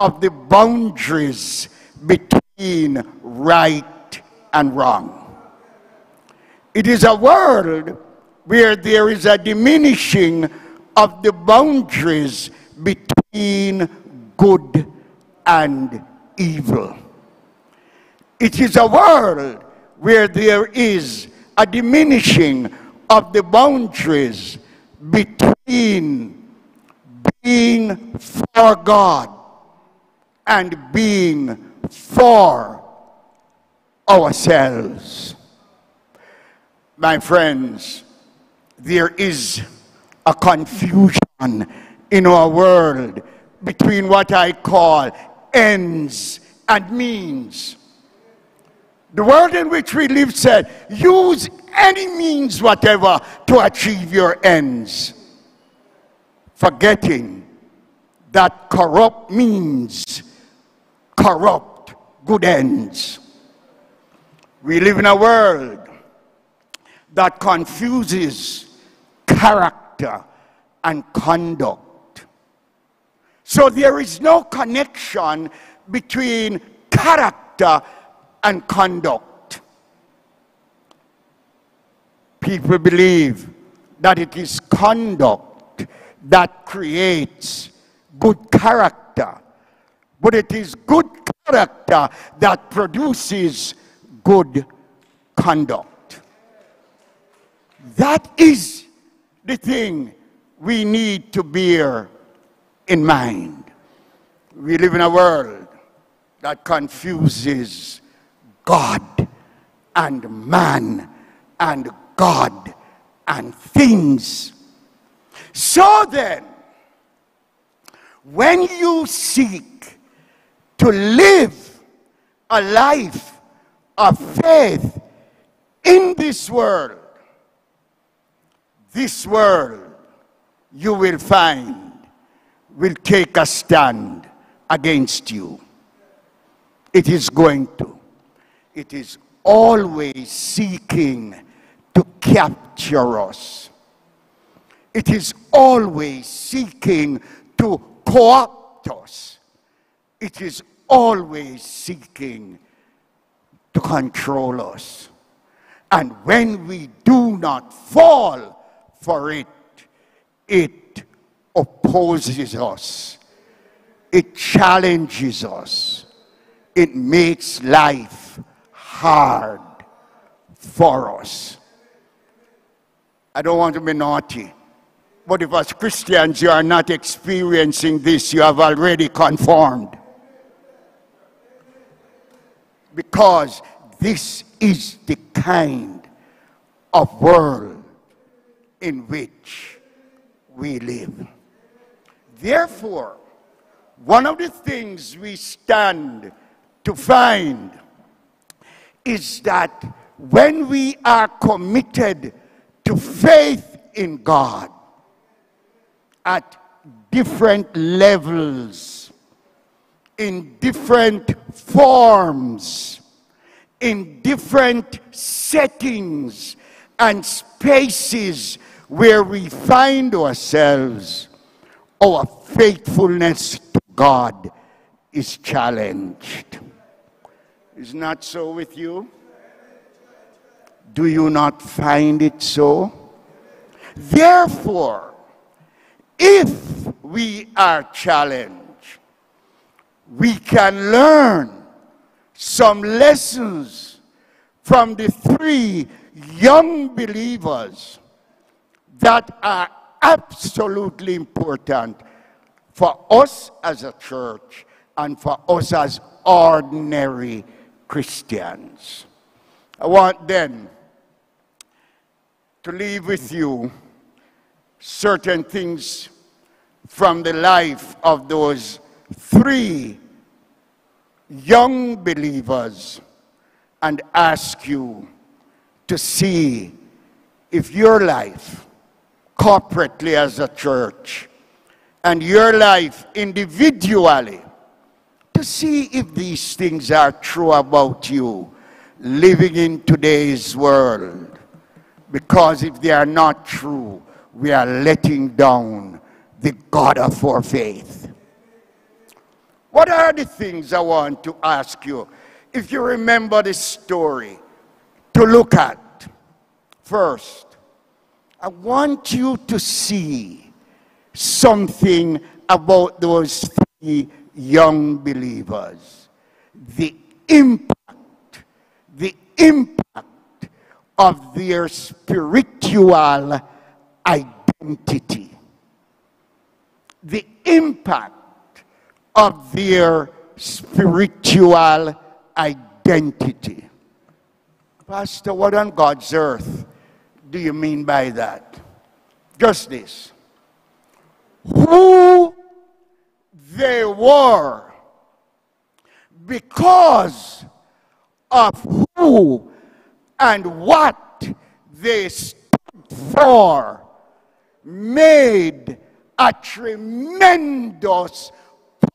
of the boundaries between right and wrong. It is a world where there is a diminishing of the boundaries between good and evil. It is a world where there is a diminishing of the boundaries between being for God and being for ourselves. My friends, there is a confusion in our world between what I call ends and means. The world in which we live said, use any means whatever to achieve your ends. Forgetting that corrupt means corrupt good ends. We live in a world that confuses character and conduct. So there is no connection between character and conduct. People believe that it is conduct that creates good character, but it is good character that produces good conduct. That is the thing we need to bear in mind. We live in a world that confuses God and man and God and things. So then, when you seek to live a life of faith in this world, this world you will find will take a stand against you. It is going to. It is always seeking to capture us. It is always seeking to co opt us. It is always seeking to control us. And when we do not fall for it, it opposes us, it challenges us, it makes life hard for us. I don't want to be naughty. But if as Christians you are not experiencing this, you have already conformed. Because this is the kind of world in which we live. Therefore, one of the things we stand to find is that when we are committed to faith in God at different levels, in different forms, in different settings and spaces where we find ourselves, our faithfulness to God is challenged. Is not so with you? Do you not find it so? Therefore, if we are challenged, we can learn some lessons from the three young believers that are absolutely important for us as a church and for us as ordinary Christians. I want then to leave with you certain things from the life of those three young believers and ask you to see if your life, corporately as a church, and your life individually, to see if these things are true about you living in today's world. Because if they are not true, we are letting down the God of our faith. What are the things I want to ask you? If you remember the story, to look at. First, I want you to see something about those three young believers. The impact, the impact of their spiritual identity. The impact of their spiritual identity. Pastor, what on God's earth do you mean by that? Just this. Who they were because of who and what they stood for made a tremendous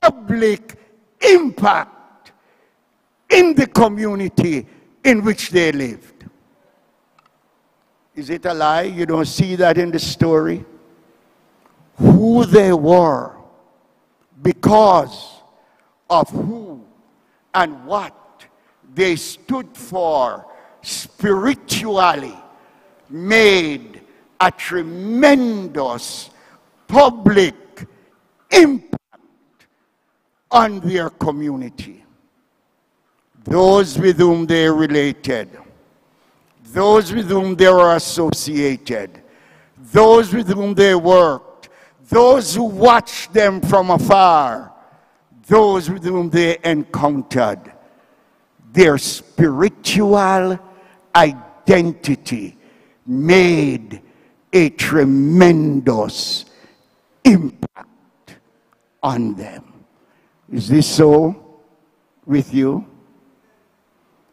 public impact in the community in which they lived. Is it a lie? You don't see that in the story? Who they were because of who and what they stood for spiritually made a tremendous public impact on their community. Those with whom they related, those with whom they were associated, those with whom they worked, those who watched them from afar, those with whom they encountered, their spiritual identity made a tremendous impact on them. Is this so with you?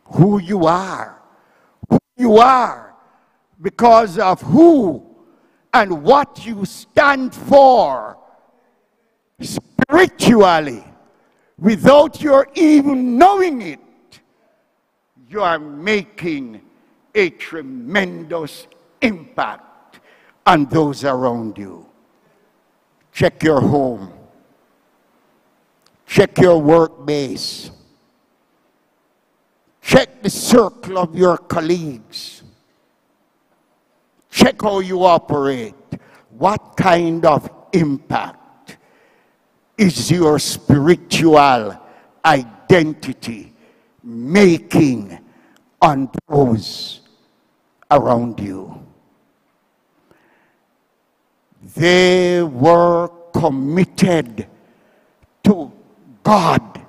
Who you are. Who you are because of who and what you stand for spiritually without your even knowing it. You are making a tremendous impact on those around you. Check your home. Check your work base. Check the circle of your colleagues. Check how you operate. What kind of impact is your spiritual identity making on those around you? They were committed to God.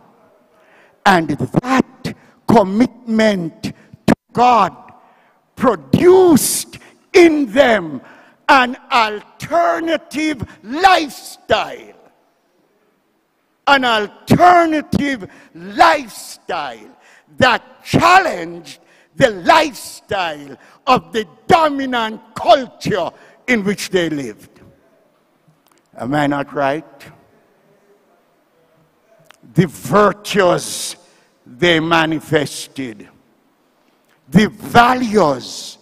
And that commitment to God produced in them an alternative lifestyle. An alternative lifestyle that challenged the lifestyle of the dominant culture in which they lived. Am I not right? The virtues they manifested, the values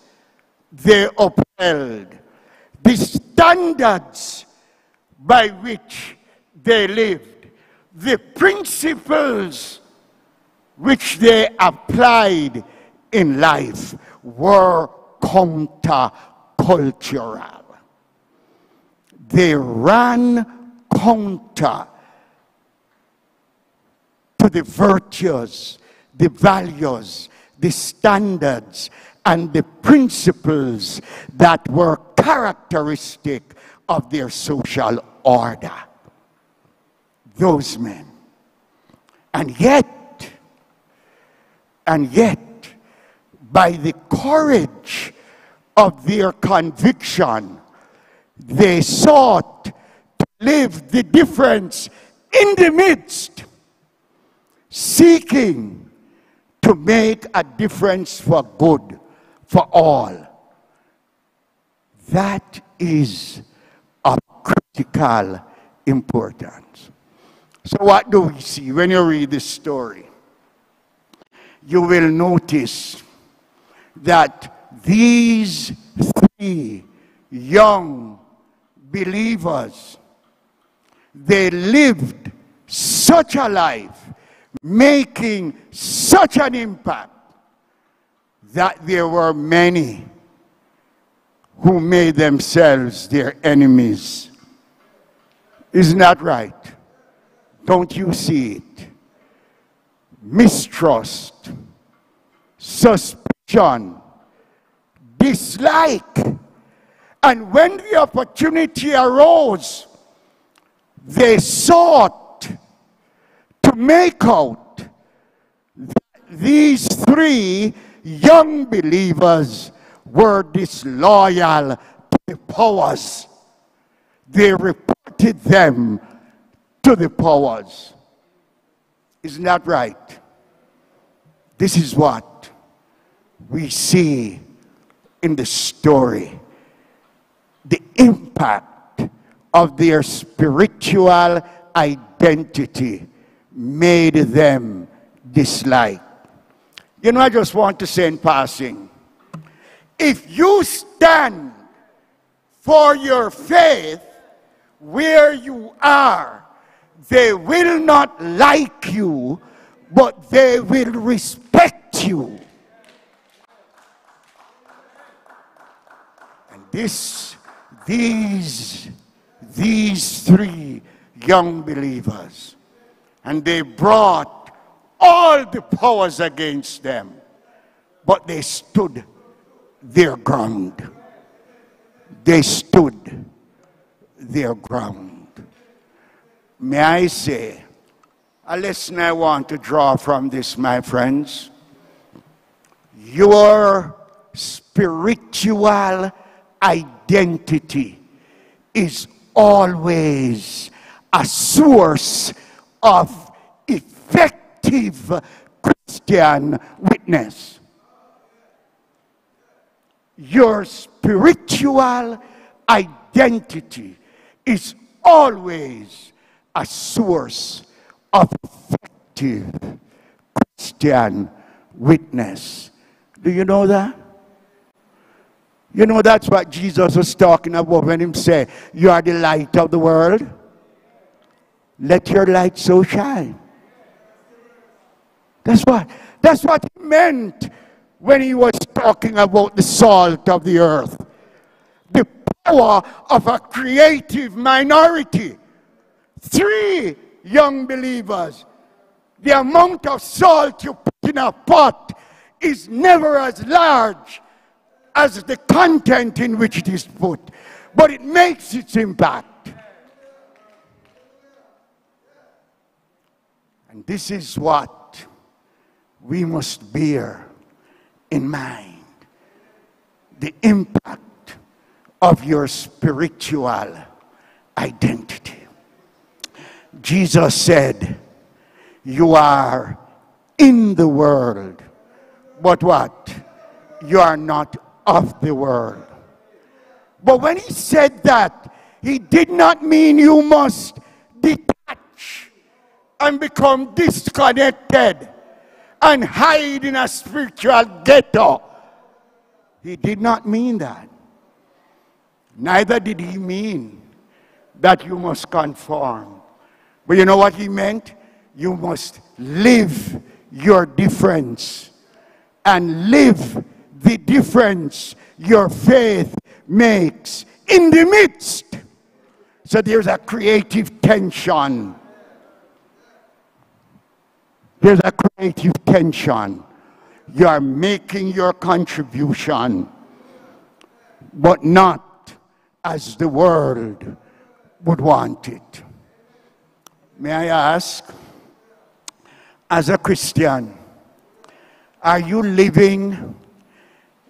they upheld, the standards by which they lived, the principles which they applied in life were countercultural. They ran counter to the virtues, the values, the standards, and the principles that were characteristic of their social order. Those men. And yet, and yet, by the courage of their conviction, they sought to live the difference in the midst, seeking to make a difference for good for all. That is of critical importance. So, what do we see when you read this story? You will notice that these three young believers, they lived such a life, making such an impact, that there were many who made themselves their enemies. Isn't that right? Don't you see it? Mistrust, suspicion, dislike. And when the opportunity arose, they sought to make out that these three young believers were disloyal to the powers. They reported them to the powers. Isn't that right? This is what we see in the story the impact of their spiritual identity made them dislike. You know, I just want to say in passing if you stand for your faith where you are, they will not like you, but they will respect you. And this, these, these three young believers, and they brought all the powers against them, but they stood their ground. They stood their ground. May I say, a lesson I want to draw from this, my friends. Your spiritual identity is always a source of effective Christian witness. Your spiritual identity is always a source of effective Christian witness. Do you know that? You know that's what Jesus was talking about when he said, You are the light of the world. Let your light so shine. That's what that's what he meant when he was talking about the salt of the earth. The power of a creative minority three young believers, the amount of salt you put in a pot is never as large as the content in which it is put, but it makes its impact. And this is what we must bear in mind the impact of your spiritual identity. Jesus said, You are in the world, but what? You are not of the world. But when he said that, he did not mean you must detach and become disconnected and hide in a spiritual ghetto. He did not mean that. Neither did he mean that you must conform. But you know what he meant? You must live your difference and live the difference your faith makes in the midst. So there's a creative tension. There's a creative tension. You are making your contribution, but not as the world would want it. May I ask, as a Christian, are you living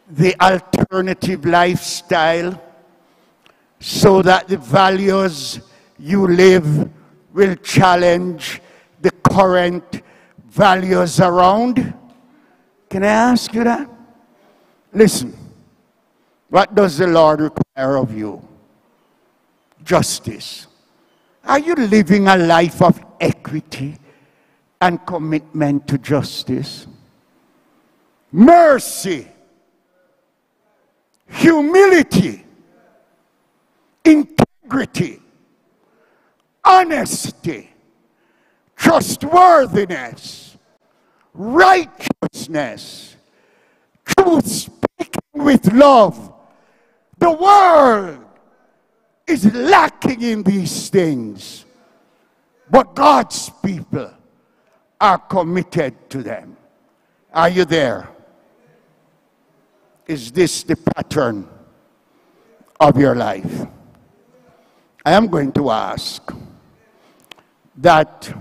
the alternative lifestyle so that the values you live will challenge the current values around? Can I ask you that? Listen, what does the Lord require of you? Justice. Are you living a life of equity and commitment to justice? Mercy, humility, integrity, honesty, trustworthiness, righteousness, truth speaking with love, The world is lacking in these things, but God's people are committed to them. Are you there? Is this the pattern of your life? I am going to ask that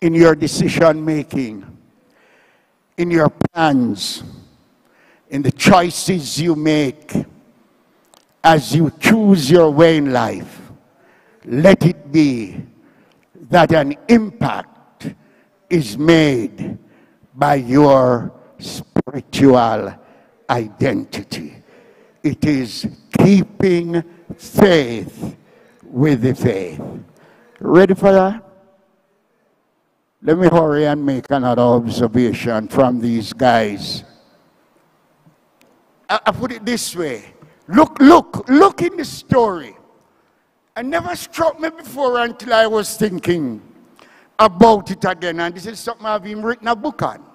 in your decision making, in your plans, in the choices you make, as you choose your way in life, let it be that an impact is made by your spiritual identity. It is keeping faith with the faith. Ready for that? Let me hurry and make another observation from these guys. I, I put it this way. Look, look, look in the story. It never struck me before until I was thinking about it again. And this is something I've even written a book on.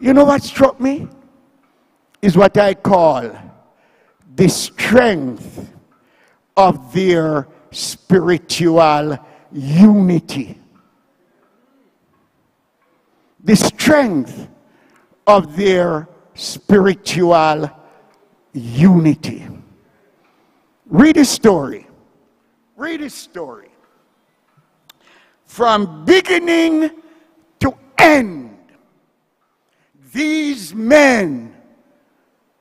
You know what struck me? Is what I call the strength of their spiritual unity. The strength of their spiritual unity. Read a story. Read a story. From beginning to end, these men,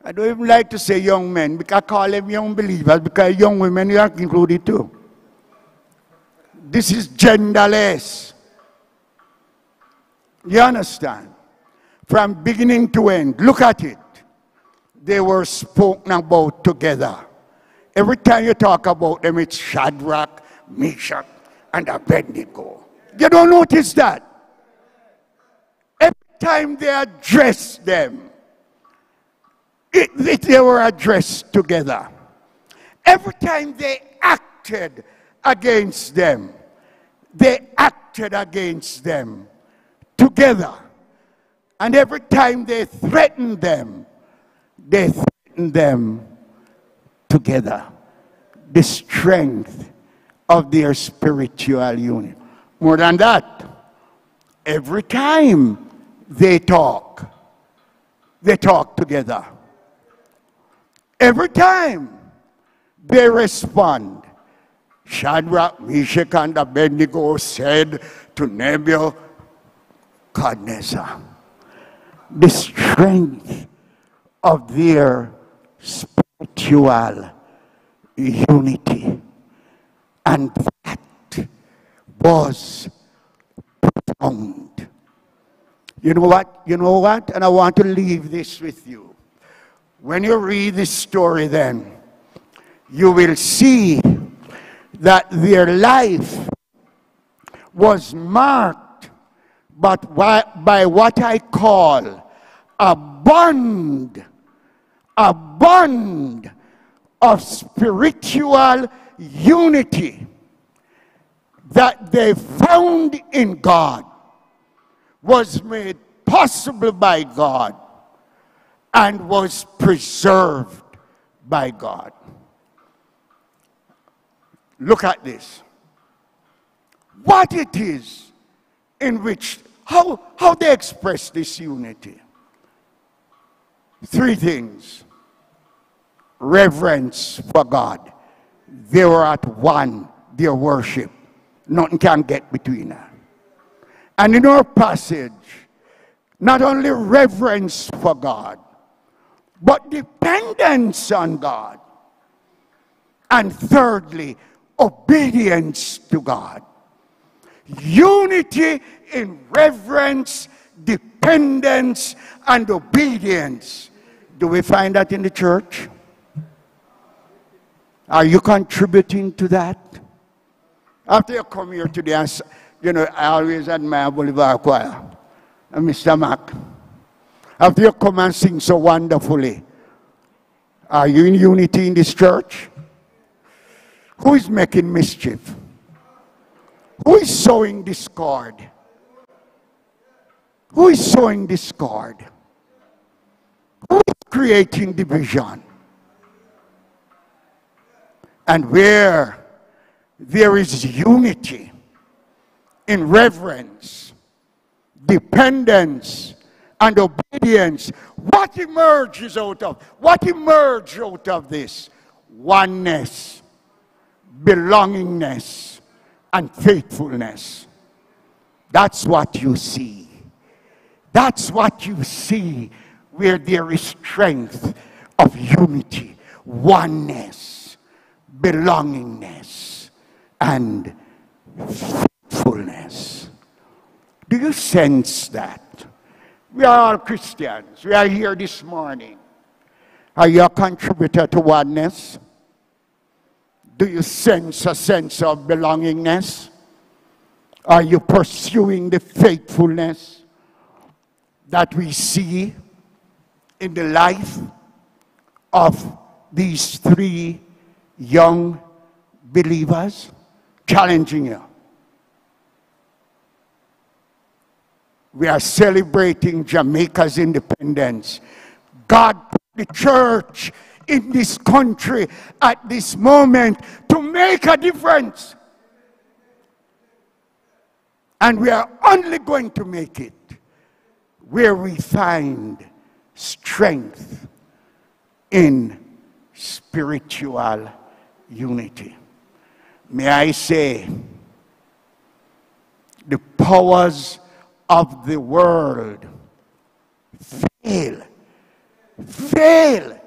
I don't even like to say young men, because I call them young believers, because young women you are included too. This is genderless. You understand? From beginning to end, look at it. They were spoken about together. Every time you talk about them, it's Shadrach, Meshach, and Abednego. You don't notice that? Time they addressed them, it, it, they were addressed together. Every time they acted against them, they acted against them together. And every time they threatened them, they threatened them together. The strength of their spiritual union. More than that, every time they talk, they talk together. Every time they respond, Shadrach, Meshach, and Abednego said to Nebuchadnezzar, the strength of their spiritual unity. And that was profound. You know what? You know what? And I want to leave this with you. When you read this story, then, you will see that their life was marked but by what I call a bond, a bond of spiritual unity that they found in God was made possible by God and was preserved by God. Look at this. What it is in which, how, how they express this unity. Three things reverence for God. They were at one, their worship. Nothing can get between them. And in our passage, not only reverence for God, but dependence on God. And thirdly, obedience to God. Unity in reverence, dependence, and obedience. Do we find that in the church? Are you contributing to that? After you come here today, you know, I always admire Boulevard Choir and Mr. Mack. After you come and sing so wonderfully, are you in unity in this church? Who is making mischief? Who is sowing discord? Who is sowing discord? Who is creating division. And where there is unity in reverence, dependence, and obedience, what emerges out of? What emerges out of this? Oneness, belongingness, and faithfulness. That's what you see. That's what you see where there is strength of unity, oneness, belongingness, and faithfulness. Do you sense that? We are all Christians. We are here this morning. Are you a contributor to oneness? Do you sense a sense of belongingness? Are you pursuing the faithfulness that we see in the life of these three young believers? Challenging you. We are celebrating Jamaica's independence. God put the church in this country at this moment to make a difference. And we are only going to make it where we find strength in spiritual unity. May I say, the powers of the world. Fail, fail,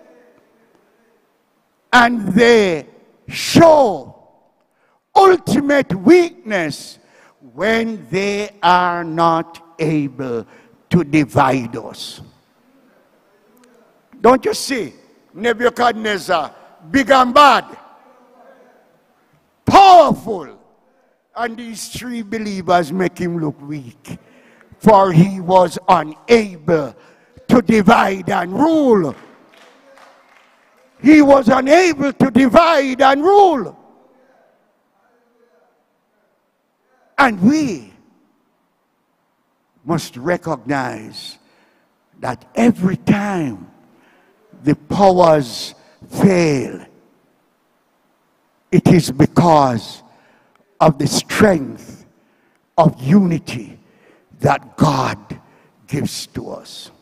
and they show ultimate weakness when they are not able to divide us. Don't you see? Nebuchadnezzar, big and bad, powerful, and these three believers make him look weak, for he was unable to divide and rule. He was unable to divide and rule. And we must recognize that every time the powers fail, it is because of the strength of unity that God gives to us.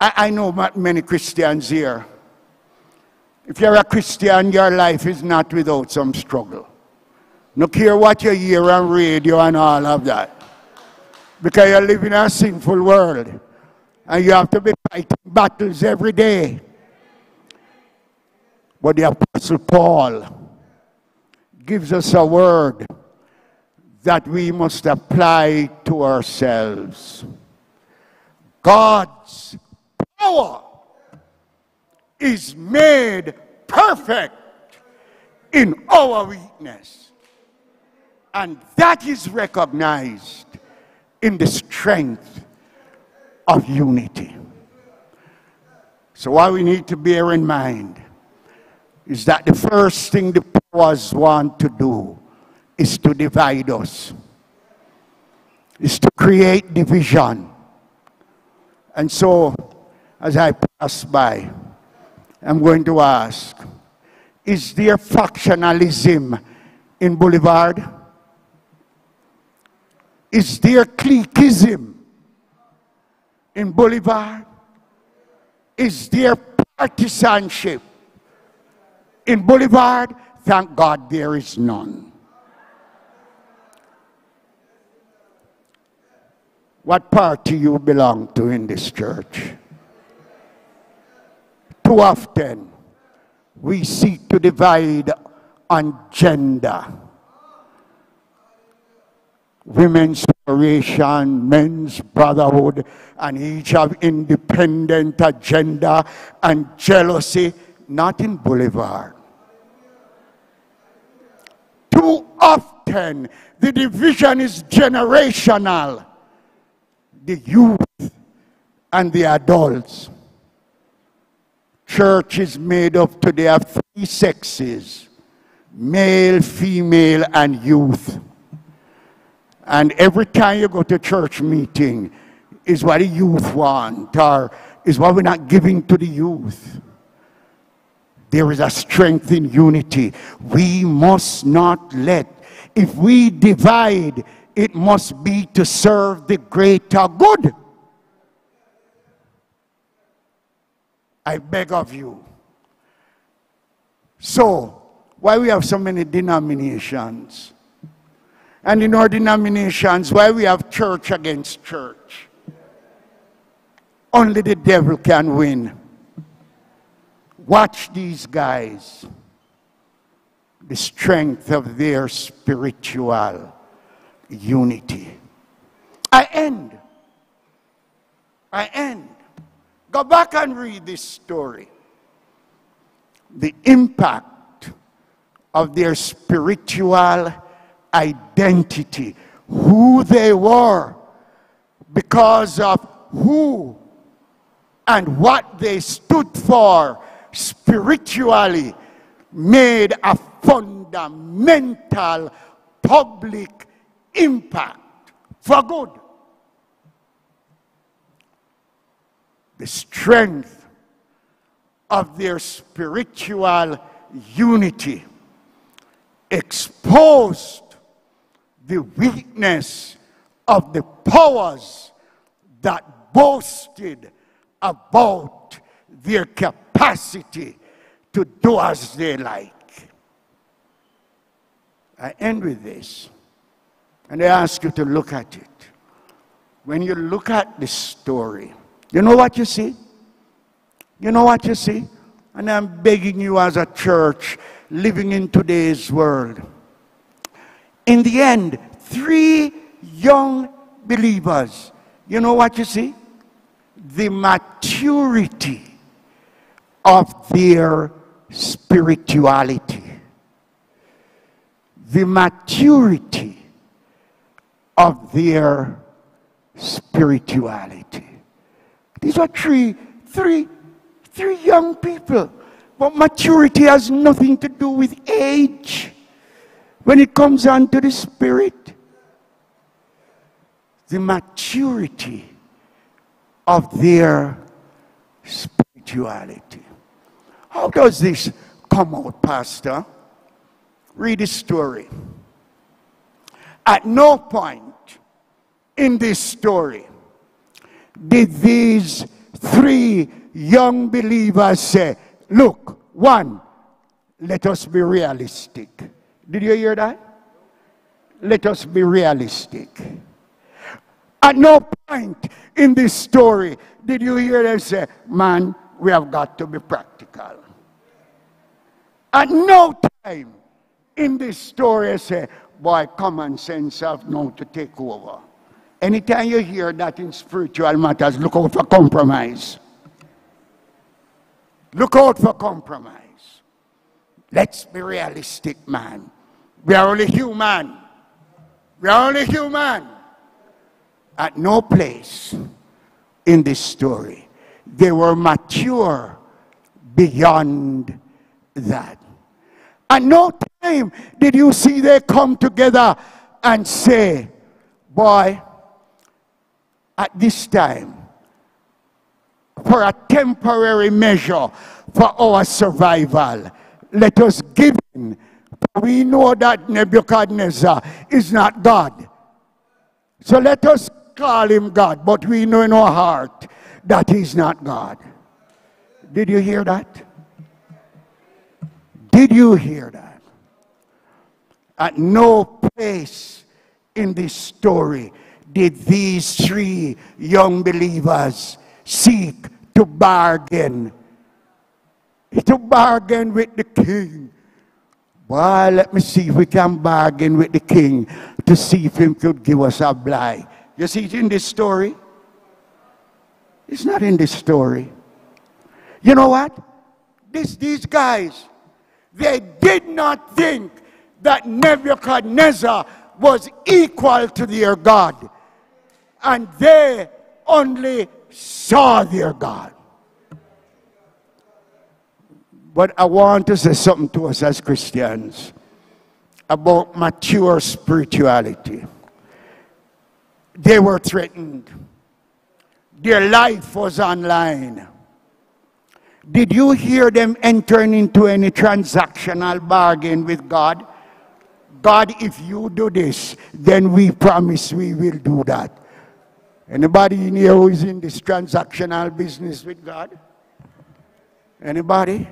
I, I know many Christians here. If you're a Christian, your life is not without some struggle. No care what you hear on radio and all of that. Because you live in a sinful world. And you have to be fighting battles every day. But the Apostle Paul gives us a word that we must apply to ourselves. God's power is made perfect in our weakness. And that is recognized in the strength of unity. So, what we need to bear in mind is that the first thing the powers want to do is to divide us, is to create division. And so, as I pass by, I'm going to ask Is there factionalism in Boulevard? Is there cliquism in Boulevard? Is there partisanship in Boulevard? Thank God there is none. What party you belong to in this church? Too often, we seek to divide on gender women's liberation, men's brotherhood, and each have independent agenda and jealousy, not in Boulevard. Too often, the division is generational. The youth and the adults. Church is made up today of three sexes male, female, and youth. And every time you go to church meeting, is what the youth want, or is what we're not giving to the youth. There is a strength in unity. We must not let, if we divide, it must be to serve the greater good. I beg of you. So, why we have so many denominations? And in our denominations, why we have church against church? Only the devil can win. Watch these guys. The strength of their spiritual unity. I end. I end. Go back and read this story. The impact of their spiritual identity, who they were, because of who and what they stood for spiritually, made a fundamental public impact for good. The strength of their spiritual unity exposed the weakness of the powers that boasted about their capacity to do as they like. I end with this, and I ask you to look at it. When you look at this story, you know what you see? You know what you see? And I'm begging you as a church living in today's world. In the end, three young believers, you know what you see? The maturity of their spirituality. The maturity of their spirituality. These are three, three, three young people. But maturity has nothing to do with age when it comes on to the spirit. The maturity of their spirituality. How does this come out, Pastor? Read the story. At no point in this story did these three young believers say, Look, one, let us be realistic. Did you hear that? Let us be realistic. At no point in this story did you hear them say, Man, we have got to be practical. At no time in this story say, Boy, common sense have now to take over. Anytime you hear that in spiritual matters, look out for compromise. Look out for compromise. Let's be realistic, man. We are only human. We are only human. At no place in this story, they were mature beyond that. At no time did you see they come together and say, Boy, at this time for a temporary measure for our survival. Let us give in. We know that Nebuchadnezzar is not God. So let us call him God, but we know in our heart that he's not God. Did you hear that? Did you hear that? At no place in this story did these three young believers seek to bargain. To bargain with the king. Well, let me see if we can bargain with the king to see if he could give us a blight. You see it in this story? It's not in this story. You know what? This, these guys, they did not think that Nebuchadnezzar was equal to their God and they only saw their God. But I want to say something to us as Christians about mature spirituality. They were threatened. Their life was online. Did you hear them entering into any transactional bargain with God? God, if you do this, then we promise we will do that. Anybody in here who is in this transactional business with God? Anybody?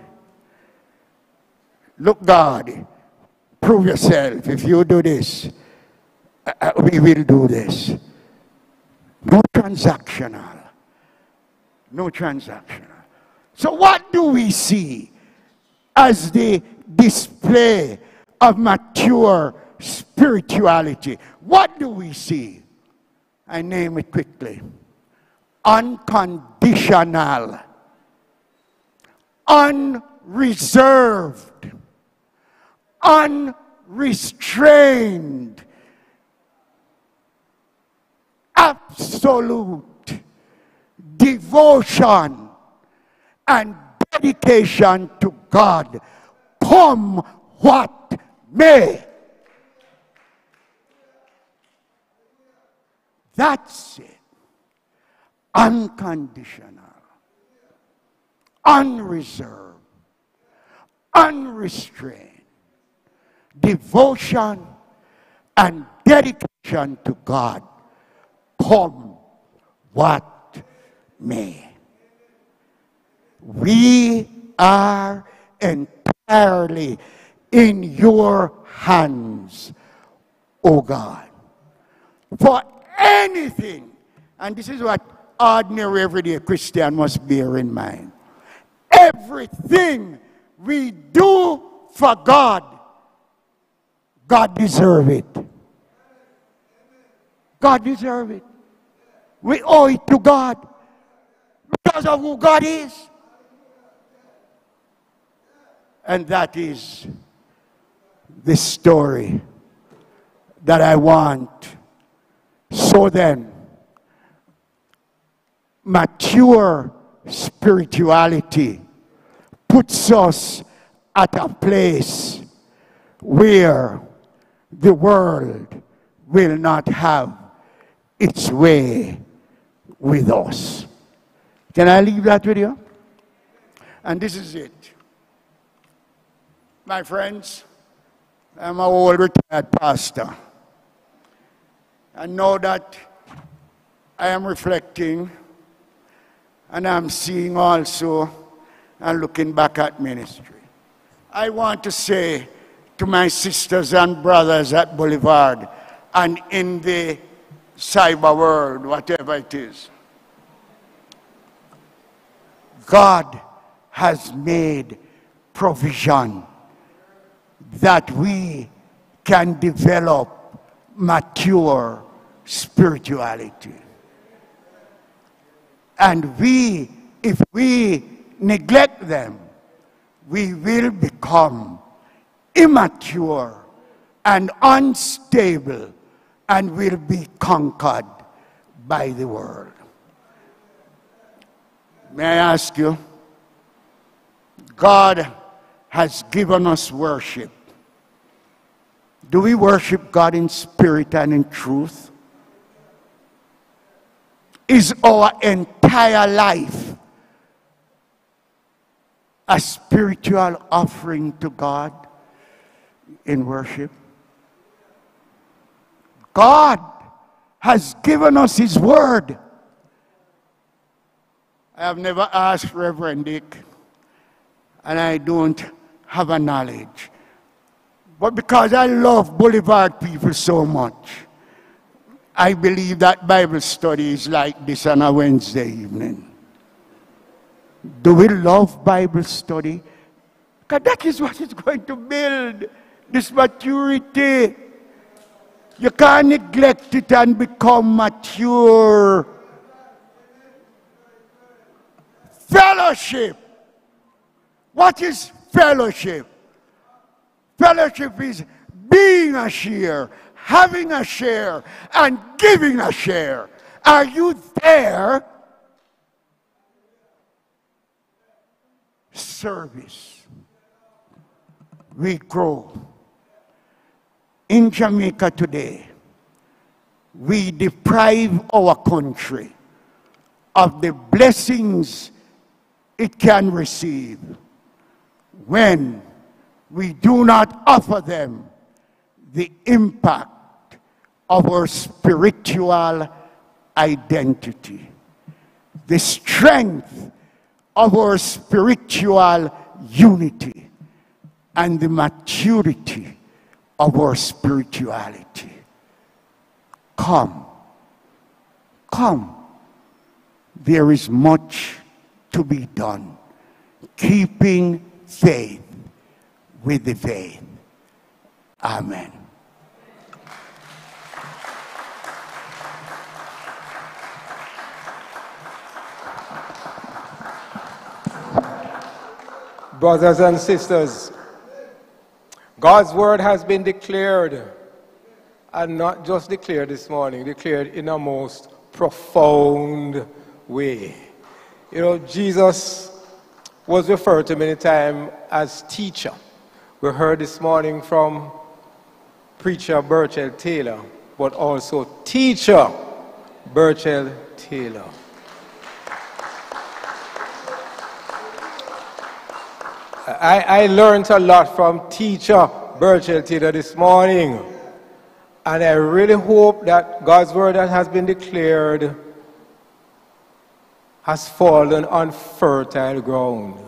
Look, God, prove yourself. If you do this, uh, uh, we will do this. No transactional. No transactional. So, what do we see as the display of mature spirituality? What do we see? I name it quickly. Unconditional, unreserved, unrestrained, absolute devotion and dedication to God, come what may. That's it. Unconditional, unreserved, unrestrained devotion and dedication to God, come what may. We are entirely in your hands, O God. For anything, and this is what ordinary everyday Christian must bear in mind. Everything we do for God, God deserve it. God deserve it. We owe it to God because of who God is. And that is the story that I want. So then, mature spirituality puts us at a place where the world will not have its way with us. Can I leave that with you? And this is it my friends. I'm an old retired pastor. I know that I am reflecting and I'm seeing also and looking back at ministry. I want to say to my sisters and brothers at Boulevard and in the cyber world, whatever it is, God has made provision that we can develop mature spirituality. And we, if we neglect them, we will become immature and unstable and will be conquered by the world. May I ask you? God has given us worship. Do we worship God in spirit and in truth? Is our entire life a spiritual offering to God in worship? God has given us His Word. I have never asked Reverend Dick, and I don't have a knowledge. But because I love Boulevard people so much, I believe that Bible study is like this on a Wednesday evening. Do we love Bible study? Because that is what is going to build this maturity. You can't neglect it and become mature. Fellowship. What is fellowship? Fellowship is being a share, having a share, and giving a share. Are you there? Service. We grow. In Jamaica today, we deprive our country of the blessings it can receive when we do not offer them the impact our spiritual identity, the strength of our spiritual unity, and the maturity of our spirituality. Come, come. There is much to be done. Keeping faith with the faith. Amen. Brothers and sisters, God's word has been declared, and not just declared this morning, declared in a most profound way. You know, Jesus was referred to many times as teacher. We heard this morning from preacher Burchell Taylor, but also teacher Burchell Taylor. I, I learned a lot from teacher Burchell Taylor this morning. And I really hope that God's word that has been declared has fallen on fertile ground.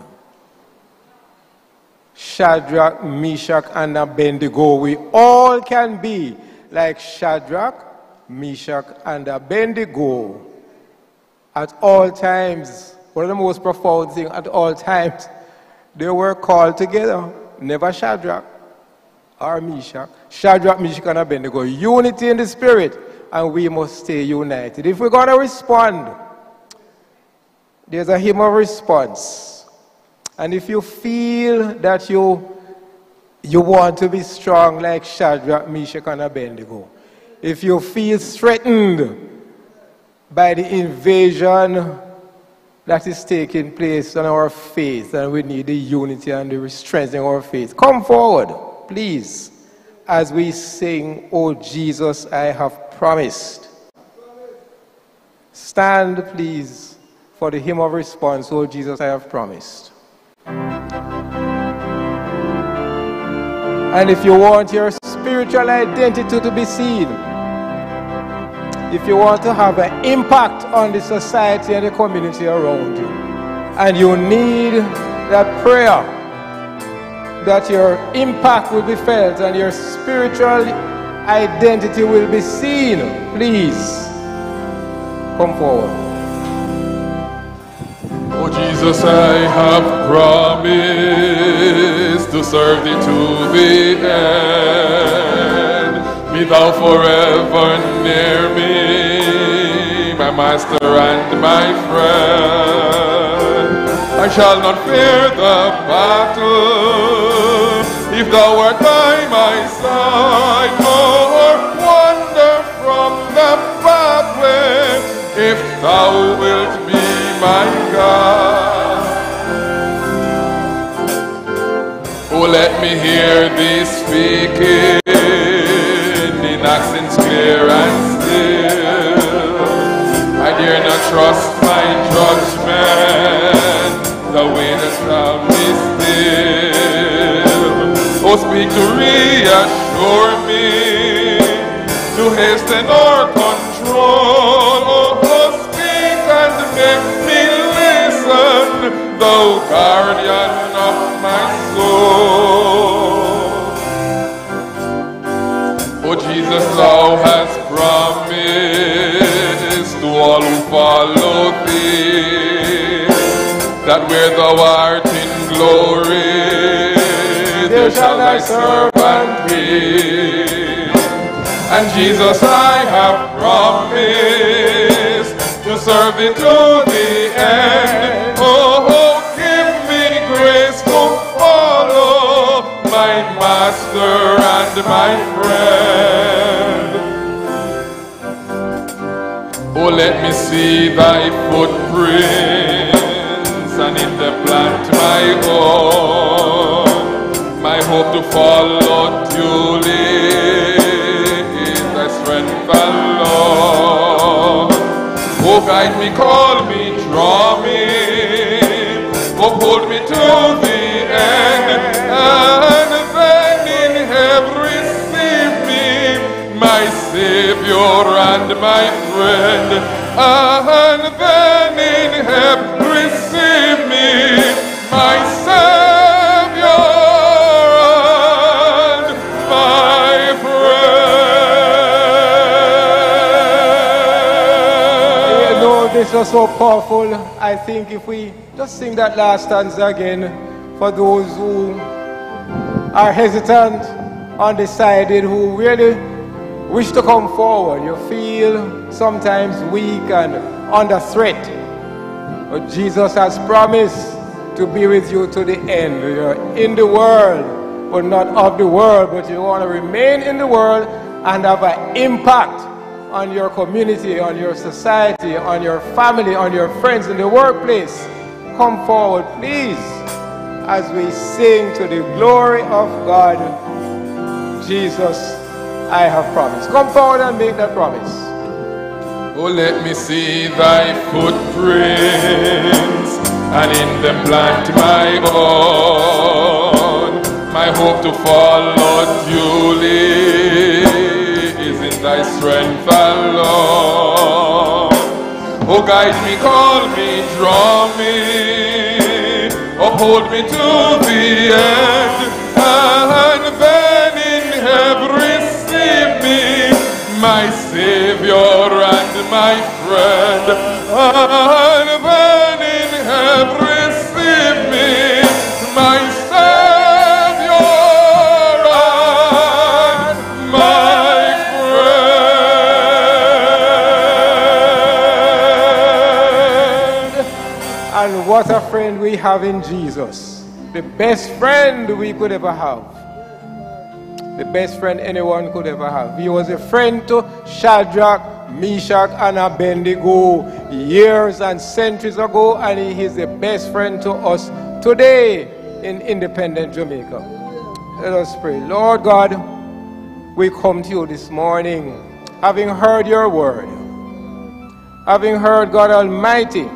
Shadrach, Meshach, and Abednego, we all can be like Shadrach, Meshach, and Abednego at all times. One of the most profound things at all times they were called together, never Shadrach or Meshach. Shadrach, Meshach, and Abednego. Unity in the spirit, and we must stay united. If we're going to respond, there's a hymn of response. And if you feel that you, you want to be strong like Shadrach, Meshach, and Abednego, if you feel threatened by the invasion that is taking place on our faith, and we need the unity and the strengthening in our faith. Come forward, please, as we sing, Oh Jesus, I have promised. Stand, please, for the hymn of response, Oh Jesus, I have promised. And if you want your spiritual identity to be seen, if you want to have an impact on the society and the community around you, and you need that prayer that your impact will be felt and your spiritual identity will be seen, please come forward. Oh Jesus, I have promised to serve thee to the end. Thou forever near me, my master and my friend. I shall not fear the battle if thou art by my side, nor wander from the pathway if thou wilt be my God. Oh, let me hear thee speaking clear and still. I dare not trust my judgment, the winners shall be still. Oh, speak to reassure me, to hasten or control. Oh, speak and make me listen, thou guardian Jesus, thou hast promised to all who follow thee that where thou art in glory, there shall thy servant be. And Jesus, I have promised to serve thee to the end. Oh, oh give me grace to follow my master and my friend. Oh, let me see thy footprints and in them plant my own. My hope to follow duly in thy strength alone. Oh, Oh, guide me, call me, draw me, oh, uphold me to the and then in heaven receive me, my Savior and my You friend. know, this was so powerful. I think if we just sing that last stanza again for those who are hesitant, undecided, who really wish to come forward. You feel sometimes weak and under threat. But Jesus has promised to be with you to the end. You're in the world, but not of the world, but you want to remain in the world and have an impact on your community, on your society, on your family, on your friends in the workplace. Come forward, please, as we sing to the glory of God. Jesus, I have promised. Come forward and make that promise. Oh, let me see thy footprints, and in them plant my own. My hope to follow duly is in thy strength alone. Oh, guide me, call me, draw me, uphold me to the end, ah, my friend, and then in heaven my Savior my friend. And what a friend we have in Jesus. The best friend we could ever have. The best friend anyone could ever have. He was a friend to Shadrach, Meshach, and Abednego years and centuries ago, and he is the best friend to us today in independent Jamaica. Let us pray. Lord God, we come to you this morning having heard your word, having heard God Almighty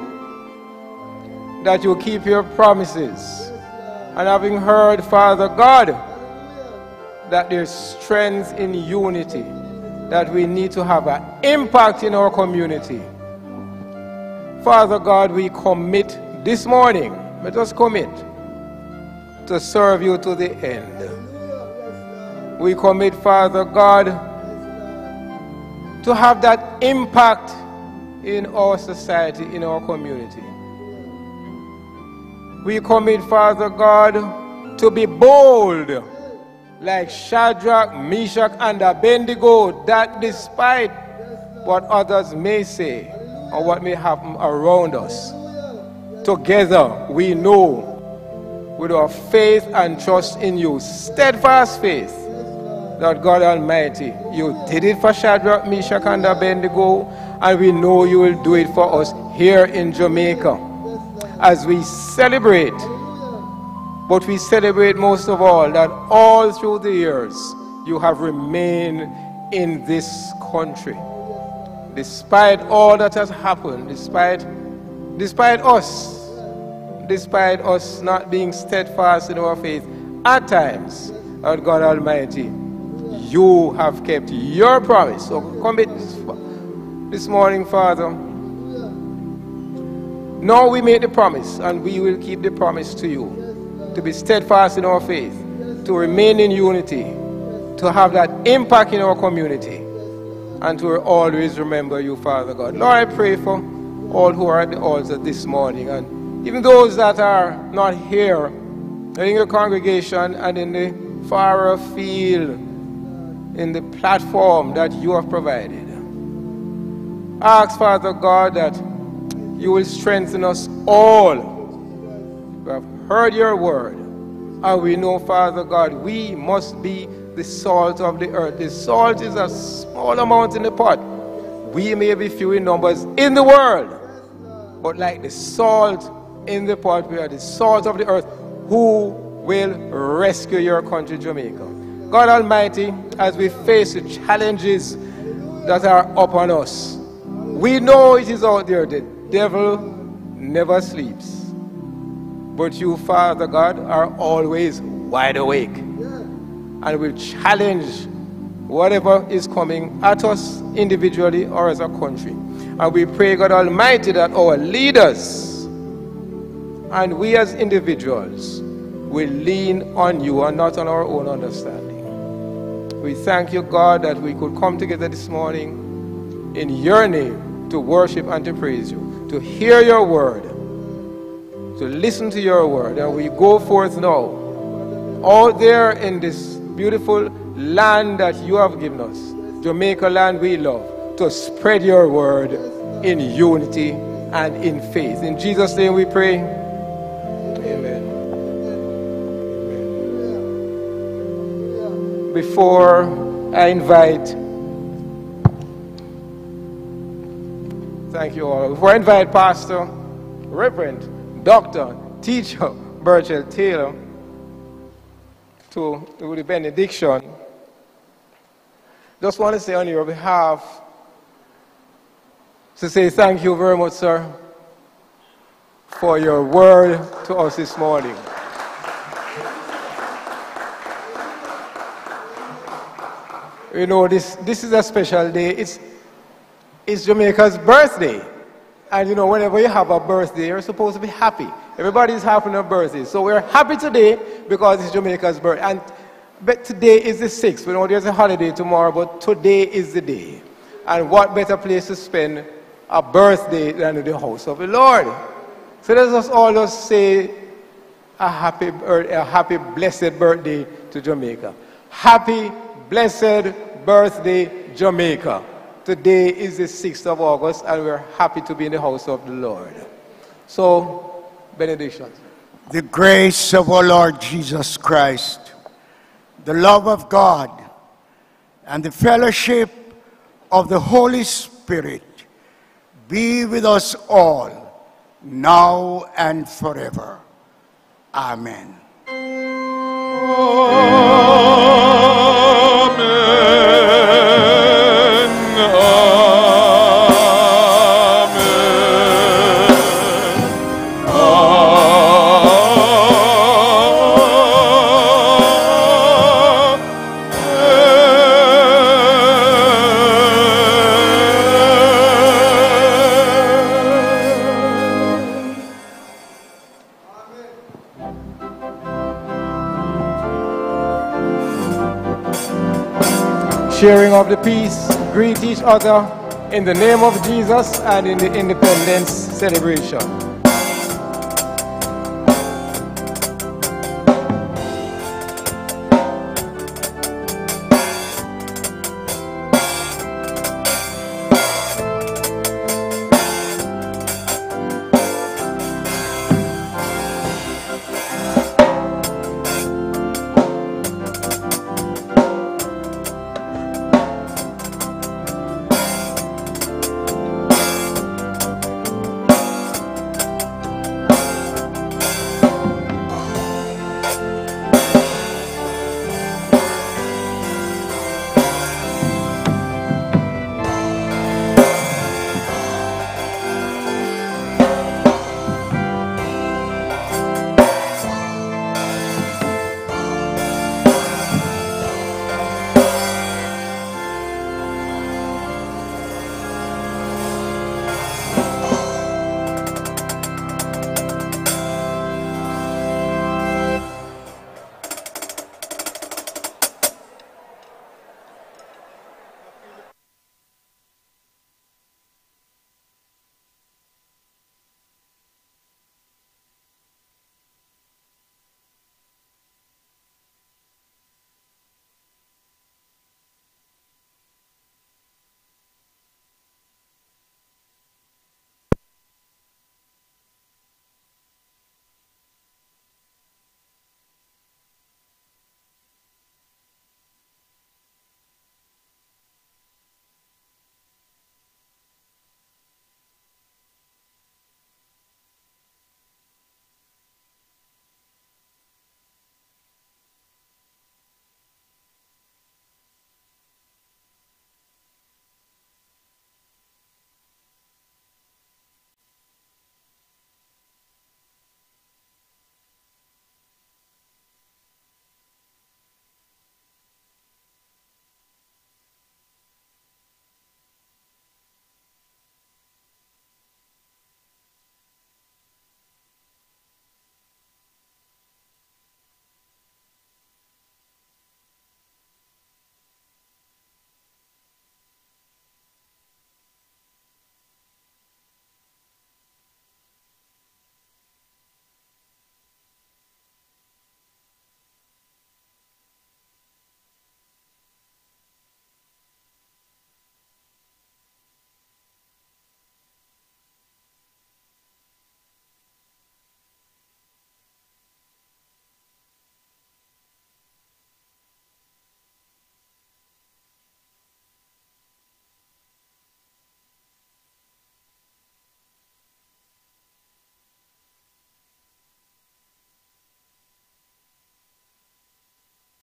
that you keep your promises. And having heard, Father God, that there's strength in unity, that we need to have an impact in our community. Father God, we commit this morning, let us commit to serve you to the end. We commit, Father God, to have that impact in our society, in our community. We commit, Father God, to be bold like Shadrach, Meshach, and Abednego, that despite what others may say or what may happen around us, together we know with our faith and trust in you, steadfast faith, that God Almighty, you did it for Shadrach, Meshach, and Abednego, and we know you will do it for us here in Jamaica as we celebrate. But we celebrate most of all that all through the years you have remained in this country. Despite all that has happened, despite, despite us, despite us not being steadfast in our faith at times, Lord God Almighty, you have kept your promise. So commit this morning, Father. Now we made the promise, and we will keep the promise to you to be steadfast in our faith, to remain in unity, to have that impact in our community, and to always remember you, Father God. Lord, I pray for all who are at the altar this morning, and even those that are not here in your congregation and in the far field, in the platform that you have provided. Ask, Father God, that you will strengthen us all heard your word. And we know, Father God, we must be the salt of the earth. The salt is a small amount in the pot. We may be few in numbers in the world, but like the salt in the pot, we are the salt of the earth. Who will rescue your country, Jamaica? God Almighty, as we face the challenges that are upon us, We know it is out there. The devil never sleeps. But you, Father God, are always wide awake and will challenge whatever is coming at us individually or as a country. And we pray, God Almighty, that our leaders and we as individuals will lean on you and not on our own understanding. We thank you, God, that we could come together this morning in your name to worship and to praise you, to hear your word, to listen to your word. And we go forth now, out there in this beautiful land that you have given us, Jamaica land we love, to spread your word in unity and in faith. In Jesus' name we pray. Amen. Before I invite, thank you all. Before I invite Pastor, Reverend, Doctor, Teacher Burchell Taylor to the benediction, just want to say on your behalf to say thank you very much, sir, for your word to us this morning. You know, this, this is a special day. It's, it's Jamaica's birthday. And you know, whenever you have a birthday, you're supposed to be happy. Everybody's having a birthday. So we're happy today because it's Jamaica's birthday. And but today is the 6th. We know there's a holiday tomorrow, but today is the day. And what better place to spend a birthday than in the house of the Lord? So let us all just say a happy, a happy, blessed birthday to Jamaica. Happy, blessed birthday, Jamaica. Today is the 6th of August, and we're happy to be in the house of the Lord. So, benediction. The grace of our Lord Jesus Christ, the love of God, and the fellowship of the Holy Spirit be with us all, now and forever. Amen. sharing of the peace, greet each other in the name of Jesus and in the independence celebration.